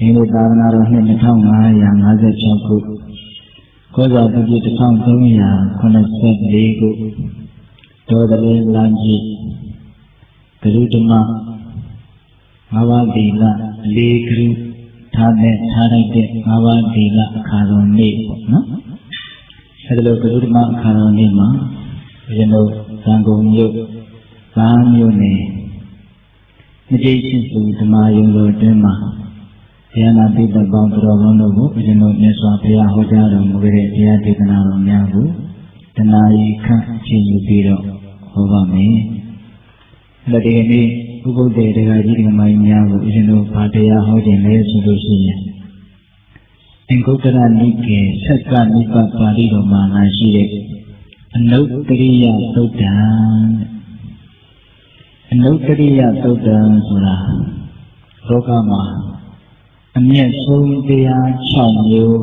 ဒီလိုသာသနာတော်နှစ်2556ခုကောဇာတိပြ1384ခုဒေါ်တလင်းလမ်းကြီးဂရုဓမ္မငါးပါးသီလလေးဂရုထားတဲ့ထားလိုက်တဲ့ငါးပါးသီလအခါတော်နေ့ပေါ့နော်အဲဒါလိုဂရုဓမ္မအခါတော်နေ့မှာဘုရားတို့သံဃုံမြို့ဗားမြို့နယ်မကြိတ်ရှိစုဓမ္မယုံတော်တွင်မှာ ဘုရားနာပိဋကပေါင်းတော်ကောင်းတို့ကိုဘုရားတို့မြတ်စွာဘုရားဟောကြားတော်မူခဲ့တဲ့တရားဒေသနာတော်များကိုတဏှာဤခန့်အခြေယူပြီးတော့ဟောပါမယ်။ဒါဒီနေ့ဥပုဒ်တဲ့တရားကြီးဒီမိုင်းများကိုဘုရားတို့ဗာတရားဟောခြင်းလဲဆိုလို့ရှိရင်အင်္ဂုတ္တရနိကေဆက်ကနိပပါဠိတော်မှာငါရှိတဲ့အနုတ္တရိယသုတ်တံအနုတ္တရိယသုတ်တံဆိုတာလောကမှာ အမျက်ဆုံးတရား6မျိုး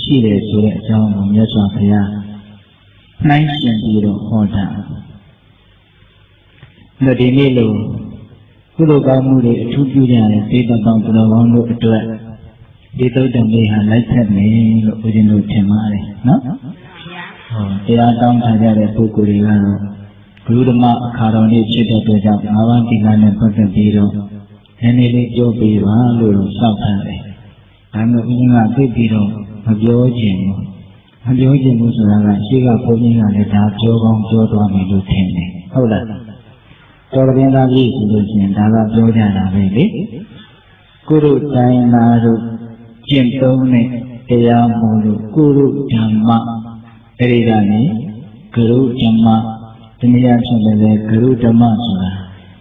ရှိတယ်ဆိုတဲ့အကြောင်းကိုမြတ်စွာဘုရားနှိုင်းရှင်ပြီးတော့ဟောတာ။ဒါဒီနေ့လို့ကုသိုလ်ကောင်းမှုတွေအထူးပြုကြတဲ့သေတ္တပေါင်းသူတော်ကောင်းတို့အတွက်ဒီသုတ်တံလေးဟာလိုက်ဆက်မယ်လို့ဦးဇင်းတို့ထင်ပါတယ်နော်။ဟောတရားတောင်းထားကြတဲ့ပုဂ္ဂိုလ်တွေကတော့ဘုရုဓမ္မအခါတော်နေ့ဖြစ်တဲ့အတွက်ကြောင့်ငါးပါးတိကနဲ့ပတ်သက်ပြီးတော့ နည်းနည်းလေးပြောပြပါလို့စောင့်ထားတယ်။ဒါမျိုးဦးဇင်းကသိပြီးတော့မပြောခြင်းဘူး။မပြောခြင်းဘူးဆိုတာကရှိကဘုန်းကြီးကလည်းဒါပြောကောင်းပြောသွားမယ်လို့ထင်တယ်။ဟုတ်လား။တော်ရင်သားကြီးဆိုလို့ရှိရင်ဒါကပြောကြတာပဲလေ။ကုရုတိုင်းနာတို့ကျင့်သုံးတဲ့တရားမို့လို့ကုရုဓမ္မအဲဒီကနေဂရုဓမ္မတနည်းအားဖြင့်လည်းဂရုဓမ္မဆိုတာ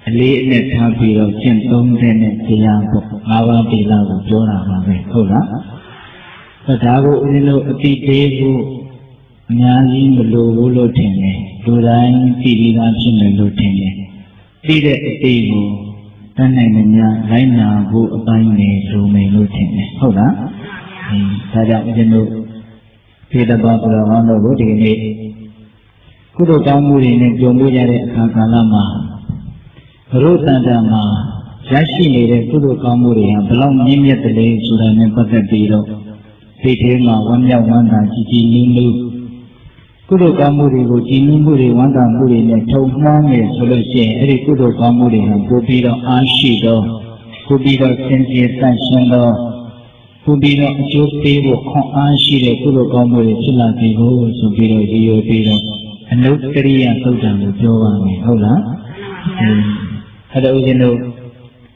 အလေးအနက်ထားပြီးတော့ကျင့်သုံးတဲ့တရားပေါ့ငါးပါးတိလာကိုပြောတာပါပဲဟုတ်လားဒါကိုဦးဇင်းတို့အတိသေးဖို့အများကြီးမလိုဘူးလို့ထင်တယ်လူတိုင်းသိပြီးသားဖြစ်မယ်လို့ထင်တယ်သိတဲ့အတိကိုတတ်နိုင်မများလိုက်နာဖို့အပိုင်းနေလိုမယ်လို့ထင်တယ်ဟုတ်လားဒါကြောင့်ဦးဇင်းတို့ဖေတပါဘုရားဟောင်းတို့ကိုဒီနေ့ကုသိုလ်ကောင်းမှုတွေနဲ့ကြုံတွေ့ရတဲ့အခါကာလမှာ ဘုရုတန်တံမှာရရှိနေတဲ့ကုသိုလ်ကောင်းမှုတွေဟာဘလောက်မြင့်မြတ်တယ်လဲဆိုတာနဲ့ပတ်သက်ပြီးတော့စိတ်ထဲမှာဝမ်းမြောက်ဝမ်းသာကြည်ကြည်နူးနူးကုသိုလ်ကောင်းမှုတွေကိုကြည်နူးမှုတွေဝမ်းသာမှုတွေနဲ့ထုံမှန်းမယ်ဆိုလို့ရှိရင်အဲ့ဒီကုသိုလ်ကောင်းမှုတွေဟာပို့ပြီးတော့အားရှိတော့ပို့ပြီးတော့စင်ကြယ်တန့်ရှင်းတော့ပို့ပြီးတော့အကျိုးပေးဖို့ခွန်အားရှိတဲ့ကုသိုလ်ကောင်းမှုတွေဖြစ်လာပြီကိုဆိုပြီးတော့ရည်ရွယ်ပြီးတော့အနုတ္တရိယသုတ်တံကိုပြောပါမယ်ဟုတ်လား အဲ့ဒါဦးဇင်းတို့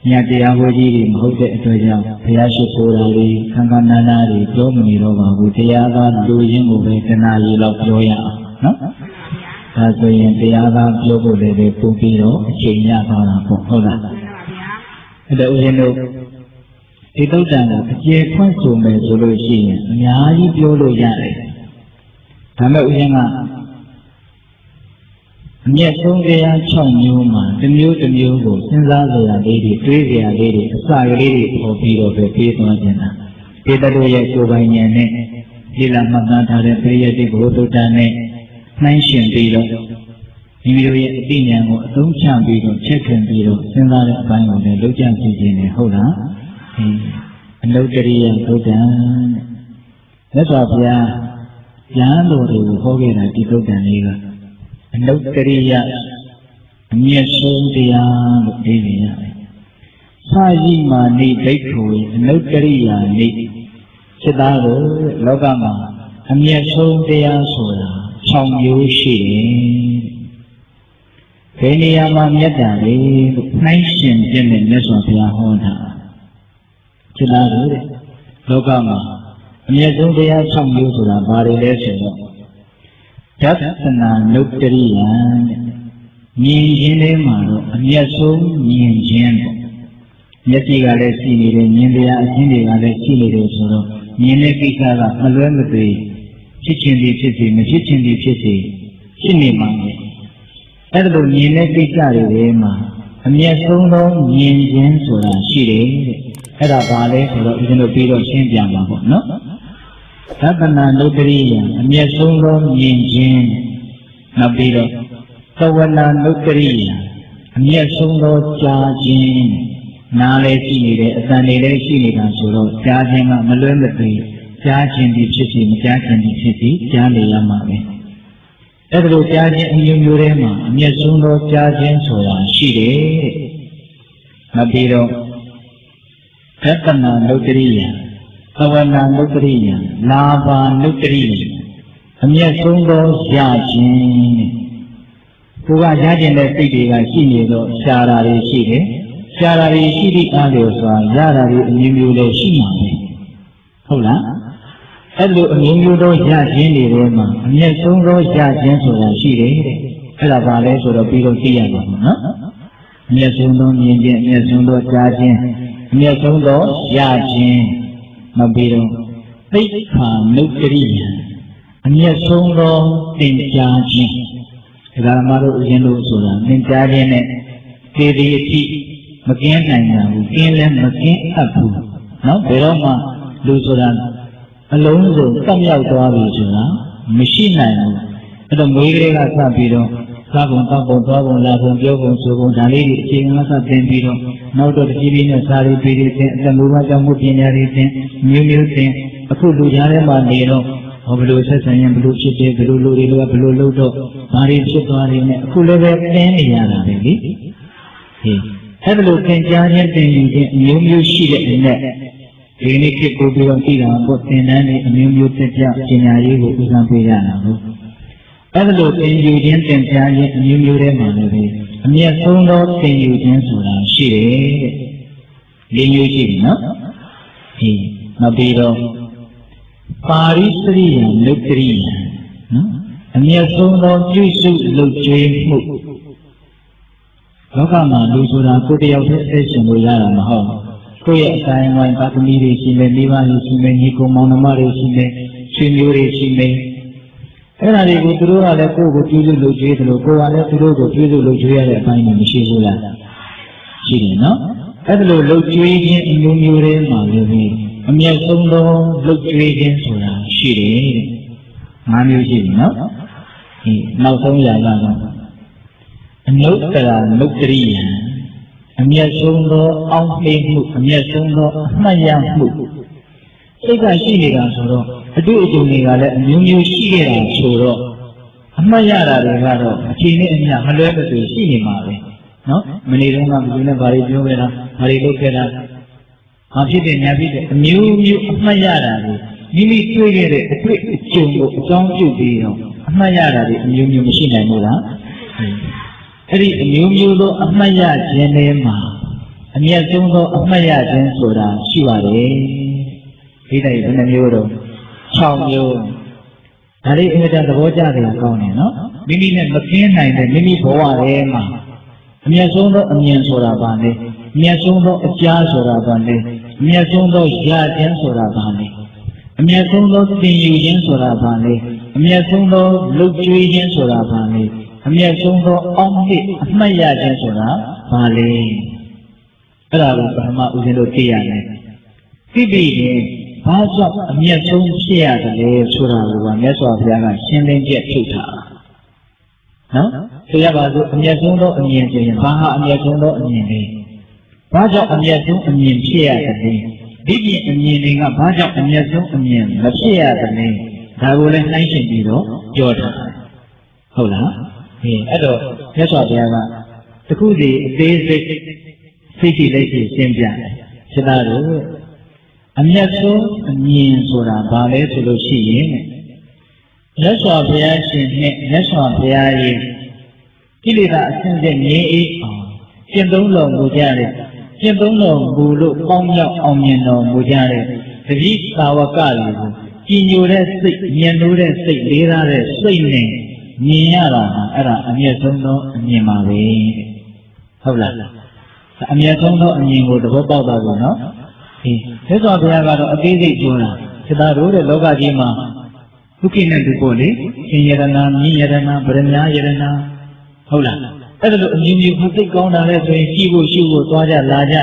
ညတရားဝဲကြီးတွေမဟုတ်တဲ့အတွက်ကြောင့်ဘုရားရှိခိုးတာတွေခံခံနာနာတွေပြောမနေတော့ပါဘူးတရားကလူရင်းကိုပဲတဏှာကြီးလောက်ပြောရအောင်နော်ဒါဆိုရင်တရားကပြောဖို့လည်းပဲပုံပြီးတော့အချိန်ရသွားတာပေါ့ဟုတ်လားအဲ့ဒါဦးဇင်းတို့ဒီတုတ်တန်ကိုအကျေဖွင့်ဆိုမယ်ဆိုလို့ရှိရင်အများကြီးပြောလို့ရတယ်ဒါမဲ့ဦးဇင်းက အမျက်ဆုံးတရား6မျိုးမှာတစ်မျိုးတစ်မျိုးကိုစဉ်းစားစရာလေးတွေတွေးစရာလေးတွေအစာကလေးတွေပေါ်ပြီးတော့ပဲပြေးသွားကြတာဒီတတို့ရဲ့ကိုယ်ပိုင်ဉာဏ်နဲ့ဒီလာမှတ်သားထားတဲ့ပရိယတ်တိဘုဒ္ဓတန်နဲ့နှိုင်းရှင်ပြီးတော့မိမိတို့ရဲ့အသိဉာဏ်ကိုအသုံးချပြီးတော့ချက်ခင်ပြီးတော့စဉ်းစားတဲ့အပိုင်းကိုလည်းလုပ်ကြကြည့်ခြင်းနဲ့ဟုတ်လားအနုတ္တရိယဘုဒ္ဓံမြတ်စွာဘုရားဉာဏ်တော်တွေကိုဟောခဲ့တာဒီဘုဒ္ဓံလေးက အနုတ္တရိယအမျက်ဆုံးတရားလို့ပြောနေရတယ်။စာယိမာနိဒိဋ္ဌိအနုတ္တရိယာနိစိတ်သားကိုလောကမှာအမျက်ဆုံးတရားဆိုတာ6မျိုးရှိတယ်။ဘယ်နေရာမှာမြတ်တာလဲလို့နှိုင်းရှင်ပြတဲ့မြတ်စွာဘုရားဟောတာ။စိတ်သားကိုလောကမှာအမျက်ဆုံးတရား6မျိုးဆိုတာဘာတွေလဲဆိုတော့ ဒသနာနုတ္တရိယံမြင်ခြင်းလေးမှာတော့အမျက်ဆုံးမြင်ခြင်းပေါ့မျက်စိကလည်းရှိနေတယ်မြင်တရားအချင်းတွေကလည်းရှိနေတယ်ဆိုတော့မြင်တဲ့ကိစ္စကမလွဲမသွေဖြစ်ခြင်းဒီဖြစ်စေမဖြစ်ခြင်းဒီဖြစ်စေရှိနေမှာပဲအဲ့ဒါလိုမြင်တဲ့ကိစ္စတွေထဲမှာအမျက်ဆုံးသောမြင်ခြင်းဆိုတာရှိတယ်တဲ့အဲ့ဒါဘာလဲဆိုတော့ဦးဇင်းတို့ပြီးတော့ရှင်းပြမှာပေါ့နော် သတ္တနာနုတ္တရိယအမျက်ဆုံးသောမြင်ခြင်းနောက်ပြီးတော့သဝနာနုတ္တရိယအမျက်ဆုံးသောကြားခြင်းနားလည်းရှိနေတယ်အတန်လည်းရှိနေတာဆိုတော့ကြားခြင်းကမလွဲမသွေကြားခြင်းဒီဖြစ်စီမကြားခြင်းဒီဖြစ်စီကြားနေရမှာပဲအဲ့ဒါလိုကြားခြင်းအမျိုးမျိုးထဲမှာအမျက်ဆုံးသောကြားခြင်းဆိုတာရှိတယ်တဲ့မပြီးတော့သတ္တနာနုတ္တရိယ သဝနာနုတ္တရိယလာဘာနုတ္တရိယအမျက်ဆုံးသောရခြင်းတဲ့ကိုကရခြင်းတဲ့စိတ်တွေကရှိနေတော့ရှားတာတွေရှိတယ်ရှားတာတွေရှိသည့်အားလျော်စွာရတာတွေအမျိုးမျိုးလည်းရှိမှာပဲဟုတ်လားအဲ့လိုအမျိုးမျိုးသောရခြင်းတွေထဲမှာအမျက်ဆုံးသောရခြင်းဆိုတာရှိတယ်တဲ့အဲ့ဒါပါလဲဆိုတော့ပြီးတော့သိရမှာပေါ့နော်အမျက်ဆုံးသောမြင်ခြင်းအမျက်ဆုံးသောကြားခြင်းအမျက်ဆုံးသောရခြင်း မပြီးတော့သိက္ခာနုတ္တရိယအမျက်ဆုံးသောသင်ကြားခြင်းဒါကမှတို့အရင်လို့ဆိုတာသင်ကြားခြင်းနဲ့သေဒီအထိမကင်းနိုင်တာဘူးကင်းလည်းမကင်းအပ်ဘူးနော်ဘယ်တော့မှလူဆိုတာအလုံးစုံတတ်မြောက်သွားပြီဆိုတာမရှိနိုင်ဘူးအဲ့တော့မွေးကလေးကစပြီးတော့ သာဘုံတောက်ဘုံသွားဘုံလာဘုံပြောဘုံဆိုဘုံဒါလေးတွေအခြေခံကစသင်ပြီးတော့နောက်တော့တကြီးပြီးနဲ့စာရီပြီးတွေသင်အတမူမကြောင့်မှုပညာတွေသင်မျိုးမျိုးသင်အခုလူကြားထဲမှာနေတော့ဟောဘလို့ဆက်ဆံရင်ဘလို့ဖြစ်တယ်ဘလို့လူတွေကဘလို့လုပ်တော့ဘာတွေဖြစ်သွားတယ်နဲ့အခုလည်းပဲသင်နေရတာပဲလေဟေးအဲ့ဒါလို့သင်ကြားခြင်းသင်ယူခြင်းအမျိုးမျိုးရှိတဲ့အနဲ့ဒီနေ့ခေတ်ကိုပြီးတော့ကြည့်တာပေါ့သင်တန်းတွေအမျိုးမျိုးတက်ကြပညာရေးကိုဦးစားပေးရတာဟုတ် အဲ့ဒါလို့သင်ယူခြင်းသင်ကြားခြင်းအမျိုးမျိုးထဲမှာလည်းအမျက်ဆုံးသောသင်ယူခြင်းဆိုတာရှိတယ်တဲ့လေးမျိုးရှိပြီနော်ဟေးနောက်ပြီးတော့ပါရိစရိယလုတ်တရိယနော်အမျက်ဆုံးသောပြုစုလုပ်ကျွေးမှုလောကမှာလူဆိုတာကိုယ်တယောက်တည်းအသက်ရှင်လို့ရတာမဟုတ်ကိုယ့်ရဲ့အတိုင်းဝိုင်းပါသမီတွေရှိမယ်မိဘတွေရှိမယ်ညီကိုမောင်နှမတွေရှိမယ်ဆွေမျိုးတွေရှိမယ် အဲ့ဒါတွေကိုသူတို့ကလည်းကိုယ့်ကိုပြုစုလုပ်ကျွေးတယ်လို့ကိုယ်ကလည်းသူတို့ကိုပြုစုလုပ်ကျွေးရတဲ့အပိုင်းတွေမရှိဘူးလားရှိတယ်နော်အဲ့ဒါလိုလုပ်ကျွေးခြင်းအမျိုးမျိုးတွေမှာလည်းအမျက်ဆုံးသောလုပ်ကျွေးခြင်းဆိုတာရှိတယ်တဲ့ငါးမျိုးရှိပြီနော်ဒီနောက်ဆုံးရာကတော့အနုတ္တရာနုတ္တရိယံအမျက်ဆုံးသောအောင်းသိမှုအမျက်ဆုံးသောအမှတ်ရမှု စိတ်ကရှိနေတာဆိုတော့အတွေ့အကြုံတွေကလည်းအမျိုးမျိုးရှိခဲ့တာဆိုတော့အမှတ်ရတာတွေကတော့အချိန်နဲ့အမျှမလွဲမသွေရှိနေမှာပဲနော်မနေ့တုန်းကဘယ်လိုလဲဘာတွေပြောခဲ့တာဘာတွေလုပ်ခဲ့တာဘာဖြစ်တယ်ညာဖြစ်တယ်အမျိုးမျိုးအမှတ်ရတာတွေမိမိတွေ့ခဲ့တဲ့အတွေ့အကြုံကိုအကြောင်းပြုပြီးတော့အမှတ်ရတာတွေအမျိုးမျိုးမရှိနိုင်ဘူးလားအဲ့ဒီအမျိုးမျိုးသောအမှတ်ရခြင်းတွေမှာအမျက်ဆုံးသောအမှတ်ရခြင်းဆိုတာရှိပါတယ် ဒီတိုင်းဘယ်နှမျိုးတော့6မျိုးဒါလေးအင်္ဂါသဘောကျတယ်ကောင်းတယ်နော်မိမိနဲ့မကင်းနိုင်တဲ့မိမိဘဝထဲမှာအမျက်ဆုံးသောအမြင်ဆိုတာပါလေအမျက်ဆုံးသောအကြားဆိုတာပါလေအမျက်ဆုံးသောရခြင်းဆိုတာပါလေအမျက်ဆုံးသောသင်ယူခြင်းဆိုတာပါလေအမျက်ဆုံးသောလှုပ်ကြွေးခြင်းဆိုတာပါလေအမျက်ဆုံးသောအောင်းဟစ်အမှတ်ရခြင်းဆိုတာဘာလဲအဲ့ဒါကိုပထမဦးဇင်းတို့သိရမယ်သိပြီးရင် ဘာကြောင့်အမျက်ဆုံးဖြစ်ရတယ်လဲဆိုတာကိုမြတ်စွာဘုရားကရှင်းလင်းချက်ထုတ်တာနော်ဆိုရပါစို့အမျက်ဆုံးသောအမြင်ဆိုရင်ဘာဟာအမျက်ဆုံးသောအမြင်လဲဘာကြောင့်အမျက်ဆုံးအမြင်ဖြစ်ရတယ်လဲဒီပြင်အမြင်တွေကဘာကြောင့်အမျက်ဆုံးအမြင်မဖြစ်ရတယ်လဲဒါကိုလည်းနှိုင်းရှင်ပြီးတော့ပြောထားတယ်ဟုတ်လားဟင်းအဲ့တော့မြတ်စွာဘုရားကတခုစီအသေးစိတ်စိတ်ကြည်လက်ရှိရှင်းပြတယ်ရှင်သားတို့ အမျက်ဆုံးအမြင်ဆိုတာဘာလဲဆိုလို့ရှိရင်မြတ်စွာဘုရားရှင်နဲ့မြတ်စွာဘုရားရဲ့ကိလေသာအစဉ်စဉ်ငြိမ်းအေးအောင်ကျင့်သုံးတော်မူကြတဲ့ကျင့်သုံးတော်မူလို့ပေါင်းမြောက်အောင်မြင်တော်မူကြတဲ့တတိသာဝကတွေကိုကြည်ညိုတဲ့စိတ်မြင်လို့တဲ့စိတ်လေးသားတဲ့စိတ်နဲ့မြင်ရတာဟာအဲ့ဒါအမျက်ဆုံးသောအမြင်ပါပဲဟုတ်လားအမျက်ဆုံးသောအမြင်ကိုသဘောပေါက်သွားပြီနော် ဒီသက်စွာဘုရားကတော့အသေးစိတ်ပြောတာစေတာတို့တဲ့လောကကြီးမှာဒုက္ခိနဲ့ဒုက္ခလေရှင်ယရဏမြင့်ယရဏဗရမ ्या ယရဏဟုတ်လားအဲ့ဒါလိုအမြင်မျိုးကိုသိကောင်းတာလဲဆိုရင်ကြည့်ဖို့ရှုဖို့သွားကြလာကြ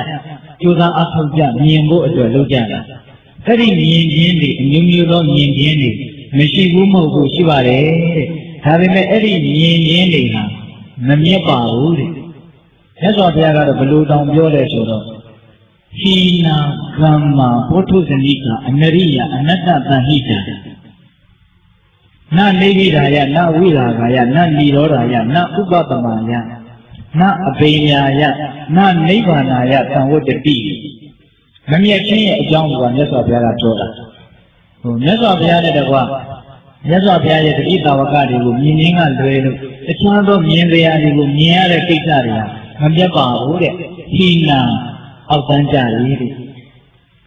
ကြိုးစားအထောက်ကြမြင်ဖို့အတွက်လုပ်ကြတာအဲ့ဒီမြင်ခြင်းတွေအမျိုးမျိုးသောမြင်ခြင်းတွေမရှိဘူးမဟုတ်ဘူးရှိပါတယ်တဲ့ဒါပေမဲ့အဲ့ဒီမြင်ခြင်းတွေဟာမမြတ်ပါဘူးတဲ့မြတ်စွာဘုရားကတော့ဘလို့တောင်ပြောတယ်ဆိုတော့ ဟိနာကမ္မဘောထုဇနိကအနရိယအနတ္တတဟိတနနေတိရာယနဝိရာဂယနနိရောဓာယနဥပပမယနအပိညာယနနိဗ္ဗာနာယသံဝတ္တိမမြတ်ချင်းရဲ့အကြောင်းကမြတ်စွာဘုရားကပြောတာဟိုမြတ်စွာဘုရားနဲ့တကွာမြတ်စွာဘုရားရဲ့တတိတာဝကတွေကိုမြင်ရင်းကလွယ်လို့တခြားသောမြင်စရာတွေကိုမြင်ရတဲ့ကိစ္စတွေကမပြတ်ပါဘူးတဲ့ဟိနာ အောက်တန်းကြလေတဲ့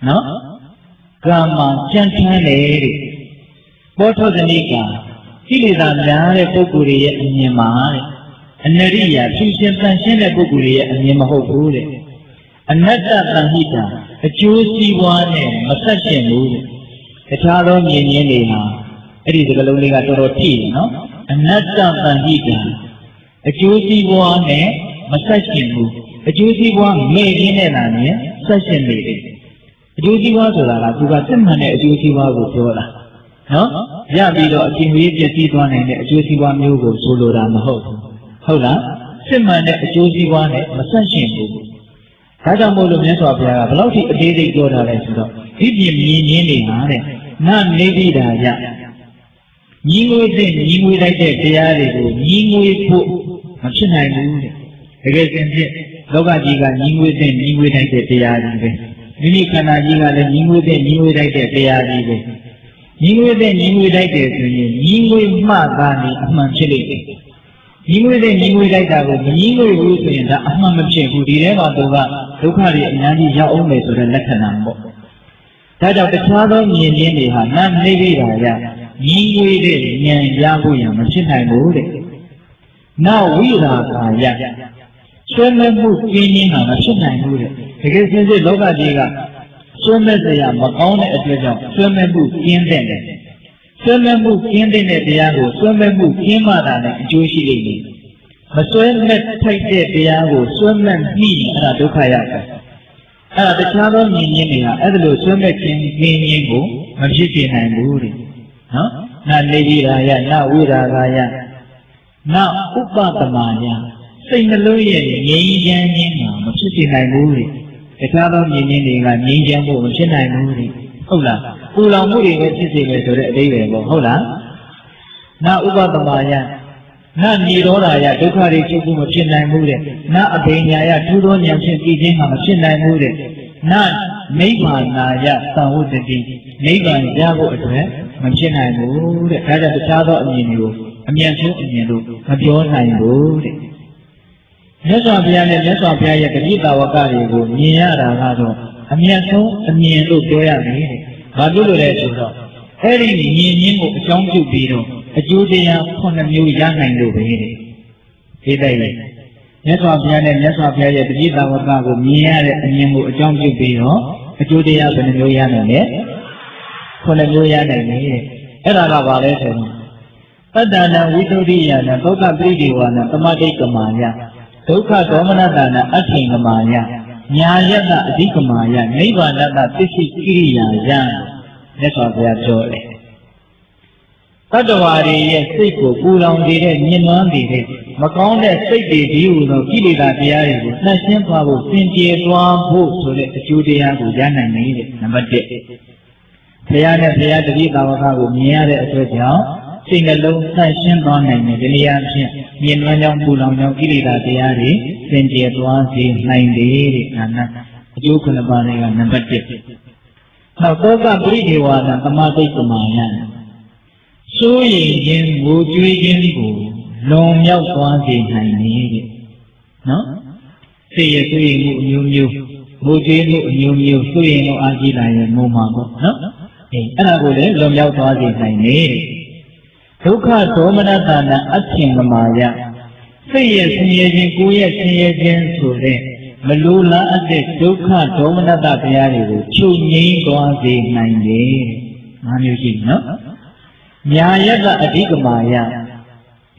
နော်ကာမကြံ့ထမ်းတယ်တဲ့ဘောထောဇနိကကိလေသာများတဲ့ပုဂ္ဂိုလ်တွေရဲ့အမြင်မှာတဲ့အနရိယာဖြူရှင်တန်ရှင်းတဲ့ပုဂ္ဂိုလ်တွေရဲ့အမြင်မဟုတ်ဘူးတဲ့အနတ္တတန်ဟိတာအကျိုးစီးပွားနဲ့မဆက်ရှင်ဘူးတဲ့တခြားသောမြင်ရင်းတွေဟာအဲ့ဒီစကလုံးလေးကတော်တော်ထိတယ်နော်အနတ္တတန်ဟိတာအကျိုးစီးပွားနဲ့ မဆက်ရှင်ဘူးအကျိုးစီးပွားမဲ့ရင်းနဲ့လာနေဆက်ရှင်နေတယ်အကျိုးစီးပွားဆိုတာကသူကစစ်မှန်တဲ့အကျိုးစီးပွားကိုပြောတာနော်ရပြီးတော့အပြင်ဝေးပြည့်စည်သွားနိုင်တဲ့အကျိုးစီးပွားမျိုးကိုဆိုလိုတာမဟုတ်ဘူးဟုတ်လားစစ်မှန်တဲ့အကျိုးစီးပွားနဲ့မဆက်ရှင်ဘူးဒါကြောင့်မို့လို့မြတ်စွာဘုရားကဘယ်လောက်ထိအသေးစိတ်ပြောထားလဲဆိုတော့ဒီပြင်မြင်ရင်းတွေဟာတဲ့နနေတိတာယညီငွေတဲ့ညီငွေလိုက်တဲ့တရားတွေကိုညီငွေဖို့မဖြစ်နိုင်ဘူးတဲ့ တကယ်စင်ဖြစ်လောကကြီးကညီငွေတဲ့ညီငွေလိုက်တဲ့တရားကြီးပဲမိမိခန္ဓာကြီးကလည်းညီငွေတဲ့ညီငွေလိုက်တဲ့တရားကြီးပဲညီငွေတဲ့ညီငွေလိုက်တဲ့ဆိုရင်ညီငွေမှသာနေအမှန်ဖြစ်လိမ့်မယ်ညီငွေတဲ့ညီငွေလိုက်တာကိုမညီငွေဘူးဆိုရင်ဒါအမှန်မဖြစ်ဘူးဒီထဲမှာတော့ဒုက္ခတွေအများကြီးရောက်အောင်မယ်ဆိုတဲ့လက္ခဏာပေါ့ဒါကြောင့်တခြားသောမြင်ရင်းတွေဟာနာနေပြီတာရညီငွေတဲ့ဉာဏ်ရဖို့ရမဖြစ်နိုင်ဘူးတဲ့နောက်ဝိရာကာယ ဆွဲမဲ့မှုပြင်းရင်းတာမဖြစ်နိုင်ဘူးတဲ့တကယ်စင်စစ်လောကကြီးကဆွဲမဲ့စရာမကောင်းတဲ့အတွက်ကြောင့်ဆွဲမဲ့မှုပြင်းတဲ့တယ်ဆွဲမဲ့မှုပြင်းတဲ့တရားကိုဆွဲမဲ့မှုပြင်းမှတာနဲ့အကျိုးရှိလိမ့်မယ်မဆွဲမဲ့ထိုက်တဲ့တရားကိုဆွဲမဲ့နှိအဲ့ဒါဒုက္ခရောက်တယ်အဲ့ဒါတခြားသောမြင်ရင်းတွေကအဲ့ဒါလိုဆွဲမဲ့ခြင်းမြင်ရင်းကိုမဖြစ်ပြနိုင်ဘူးတဲ့နော်နာနေတိရာယနဝိရာဂာယနဥပတမညာ စိတ်နှလုံးရဲ့ငြိမ်းချမ်းခြင်းမှာမဖြစ်ပြနိုင်ဘူးတဲ့တခြားသောမြင်ရင်းတွေကငြိမ်းချမ်းဖို့မဖြစ်နိုင်ဘူးတဲ့ဟုတ်လားပူလောင်မှုတွေပဲဖြစ်စေမယ်ဆိုတဲ့အဓိပ္ပာယ်ပေါ့ဟုတ်လားနာဥပတမညာနာနိရောဓာယဒုက္ခတွေချုပ်ဖို့မဖြစ်နိုင်ဘူးတဲ့နာအဘိညာယထူးသောဉာဏ်ဖြင့်သိခြင်းမှာမဖြစ်နိုင်ဘူးတဲ့နာနိဗ္ဗာနာယသံဝတ္တိနိဗ္ဗာန်ရဖို့အတွက်မဖြစ်နိုင်ဘူးတဲ့ဒါကြောင့်တခြားသောအမြင်တွေကိုအမြင်ဆုံးအမြင်လို့မပြောနိုင်ဘူးတဲ့ မြတ်စွာဘုရားနဲ့မြတ်စွာဘုရားရဲ့တတိတာဝကတွေကိုမြင်ရတာကတော့အမြတ်ဆုံးအမြင်လို့ပြောရမယ်တဲ့ဘာလို့လဲဆိုတော့အဲ့ဒီမြင်ရင်းကိုအကြောင်းပြုပြီးတော့အကျိုးတရားခုနှစ်မျိုးရနိုင်လို့ပဲတဲ့ဒီတိုင်းလေမြတ်စွာဘုရားနဲ့မြတ်စွာဘုရားရဲ့တတိတာဝကကိုမြင်ရတဲ့အမြင်ကိုအကြောင်းပြုပြီးတော့အကျိုးတရားဘယ်နှမျိုးရနိုင်လဲခုနှစ်မျိုးရနိုင်တယ်တဲ့အဲ့ဒါကဘာလဲဆိုတော့တတ္တနာဝိသုဒ္ဓိယနာသောကပရိဒီဝါနာသမာဓိကမာယ ဒုက္ခဒေါမနတာနာအထင်ကမာယညာယတအဓိကမာယနိဗ္ဗာန်တသစ္စည်းကိရိယာယမြတ်စွာဘုရားပြောတယ်တတ္တဝါတွေရဲ့စိတ်ကိုပူလောင်နေတဲ့မြင်နွမ်းနေတဲ့မကောင်းတဲ့စိတ်တွေဒီဟူသောကိလေသာတရားတွေကိုနှက်ရှင်းသွားဖို့စင်ကြယ်သွားဖို့ဆိုတဲ့အကျိုးတရားကိုရနိုင်နေတဲ့နံပါတ်1ဘုရားနဲ့ဘုရားတတိသာဝကကိုမြင်ရတဲ့အတွက်ကြောင့် စိတ်နှလုံးဆန့်ရှင်းသွားနိုင်တဲ့ဒီနေရာဖြင့်မြင်နွမ်းကြောင်းပူလောင်ကြောင်းကိလေသာတရားတွေစင်ကြယ်သွားစေနိုင်တယ်တဲ့ဒါနအကျိုးခုနှစ်ပါးတွေကနံပါတ်1နောက်သောကပရိဒေဝနာသမာဓိကမာယစိုးရိမ်ခြင်းငိုကြွေးခြင်းကိုလွန်မြောက်သွားစေနိုင်တယ်တဲ့နော်စိတ်ရစိုးရိမ်မှုအမျိုးမျိုးငိုကြွေးမှုအမျိုးမျိုးစိုးရိမ်လို့အားကြီးလာရင်ငိုမှာပေါ့နော်အဲအဲ့ဒါကိုလည်းလွန်မြောက်သွားစေနိုင်တယ်တဲ့ ဒုက္ခဒေါမနတာနာအထင်ကမာယစိတ်ရဲ့ဆင်းရဲခြင်းကိုယ်ရဲ့ဆင်းရဲခြင်းဆိုတဲ့မလိုလားအပ်တဲ့ဒုက္ခဒေါမနတတရားတွေကိုချုပ်ငြိမ်းသွားစေနိုင်တယ်။ငါမျိုးရှိနော်။ညာယကအဓိကမာယ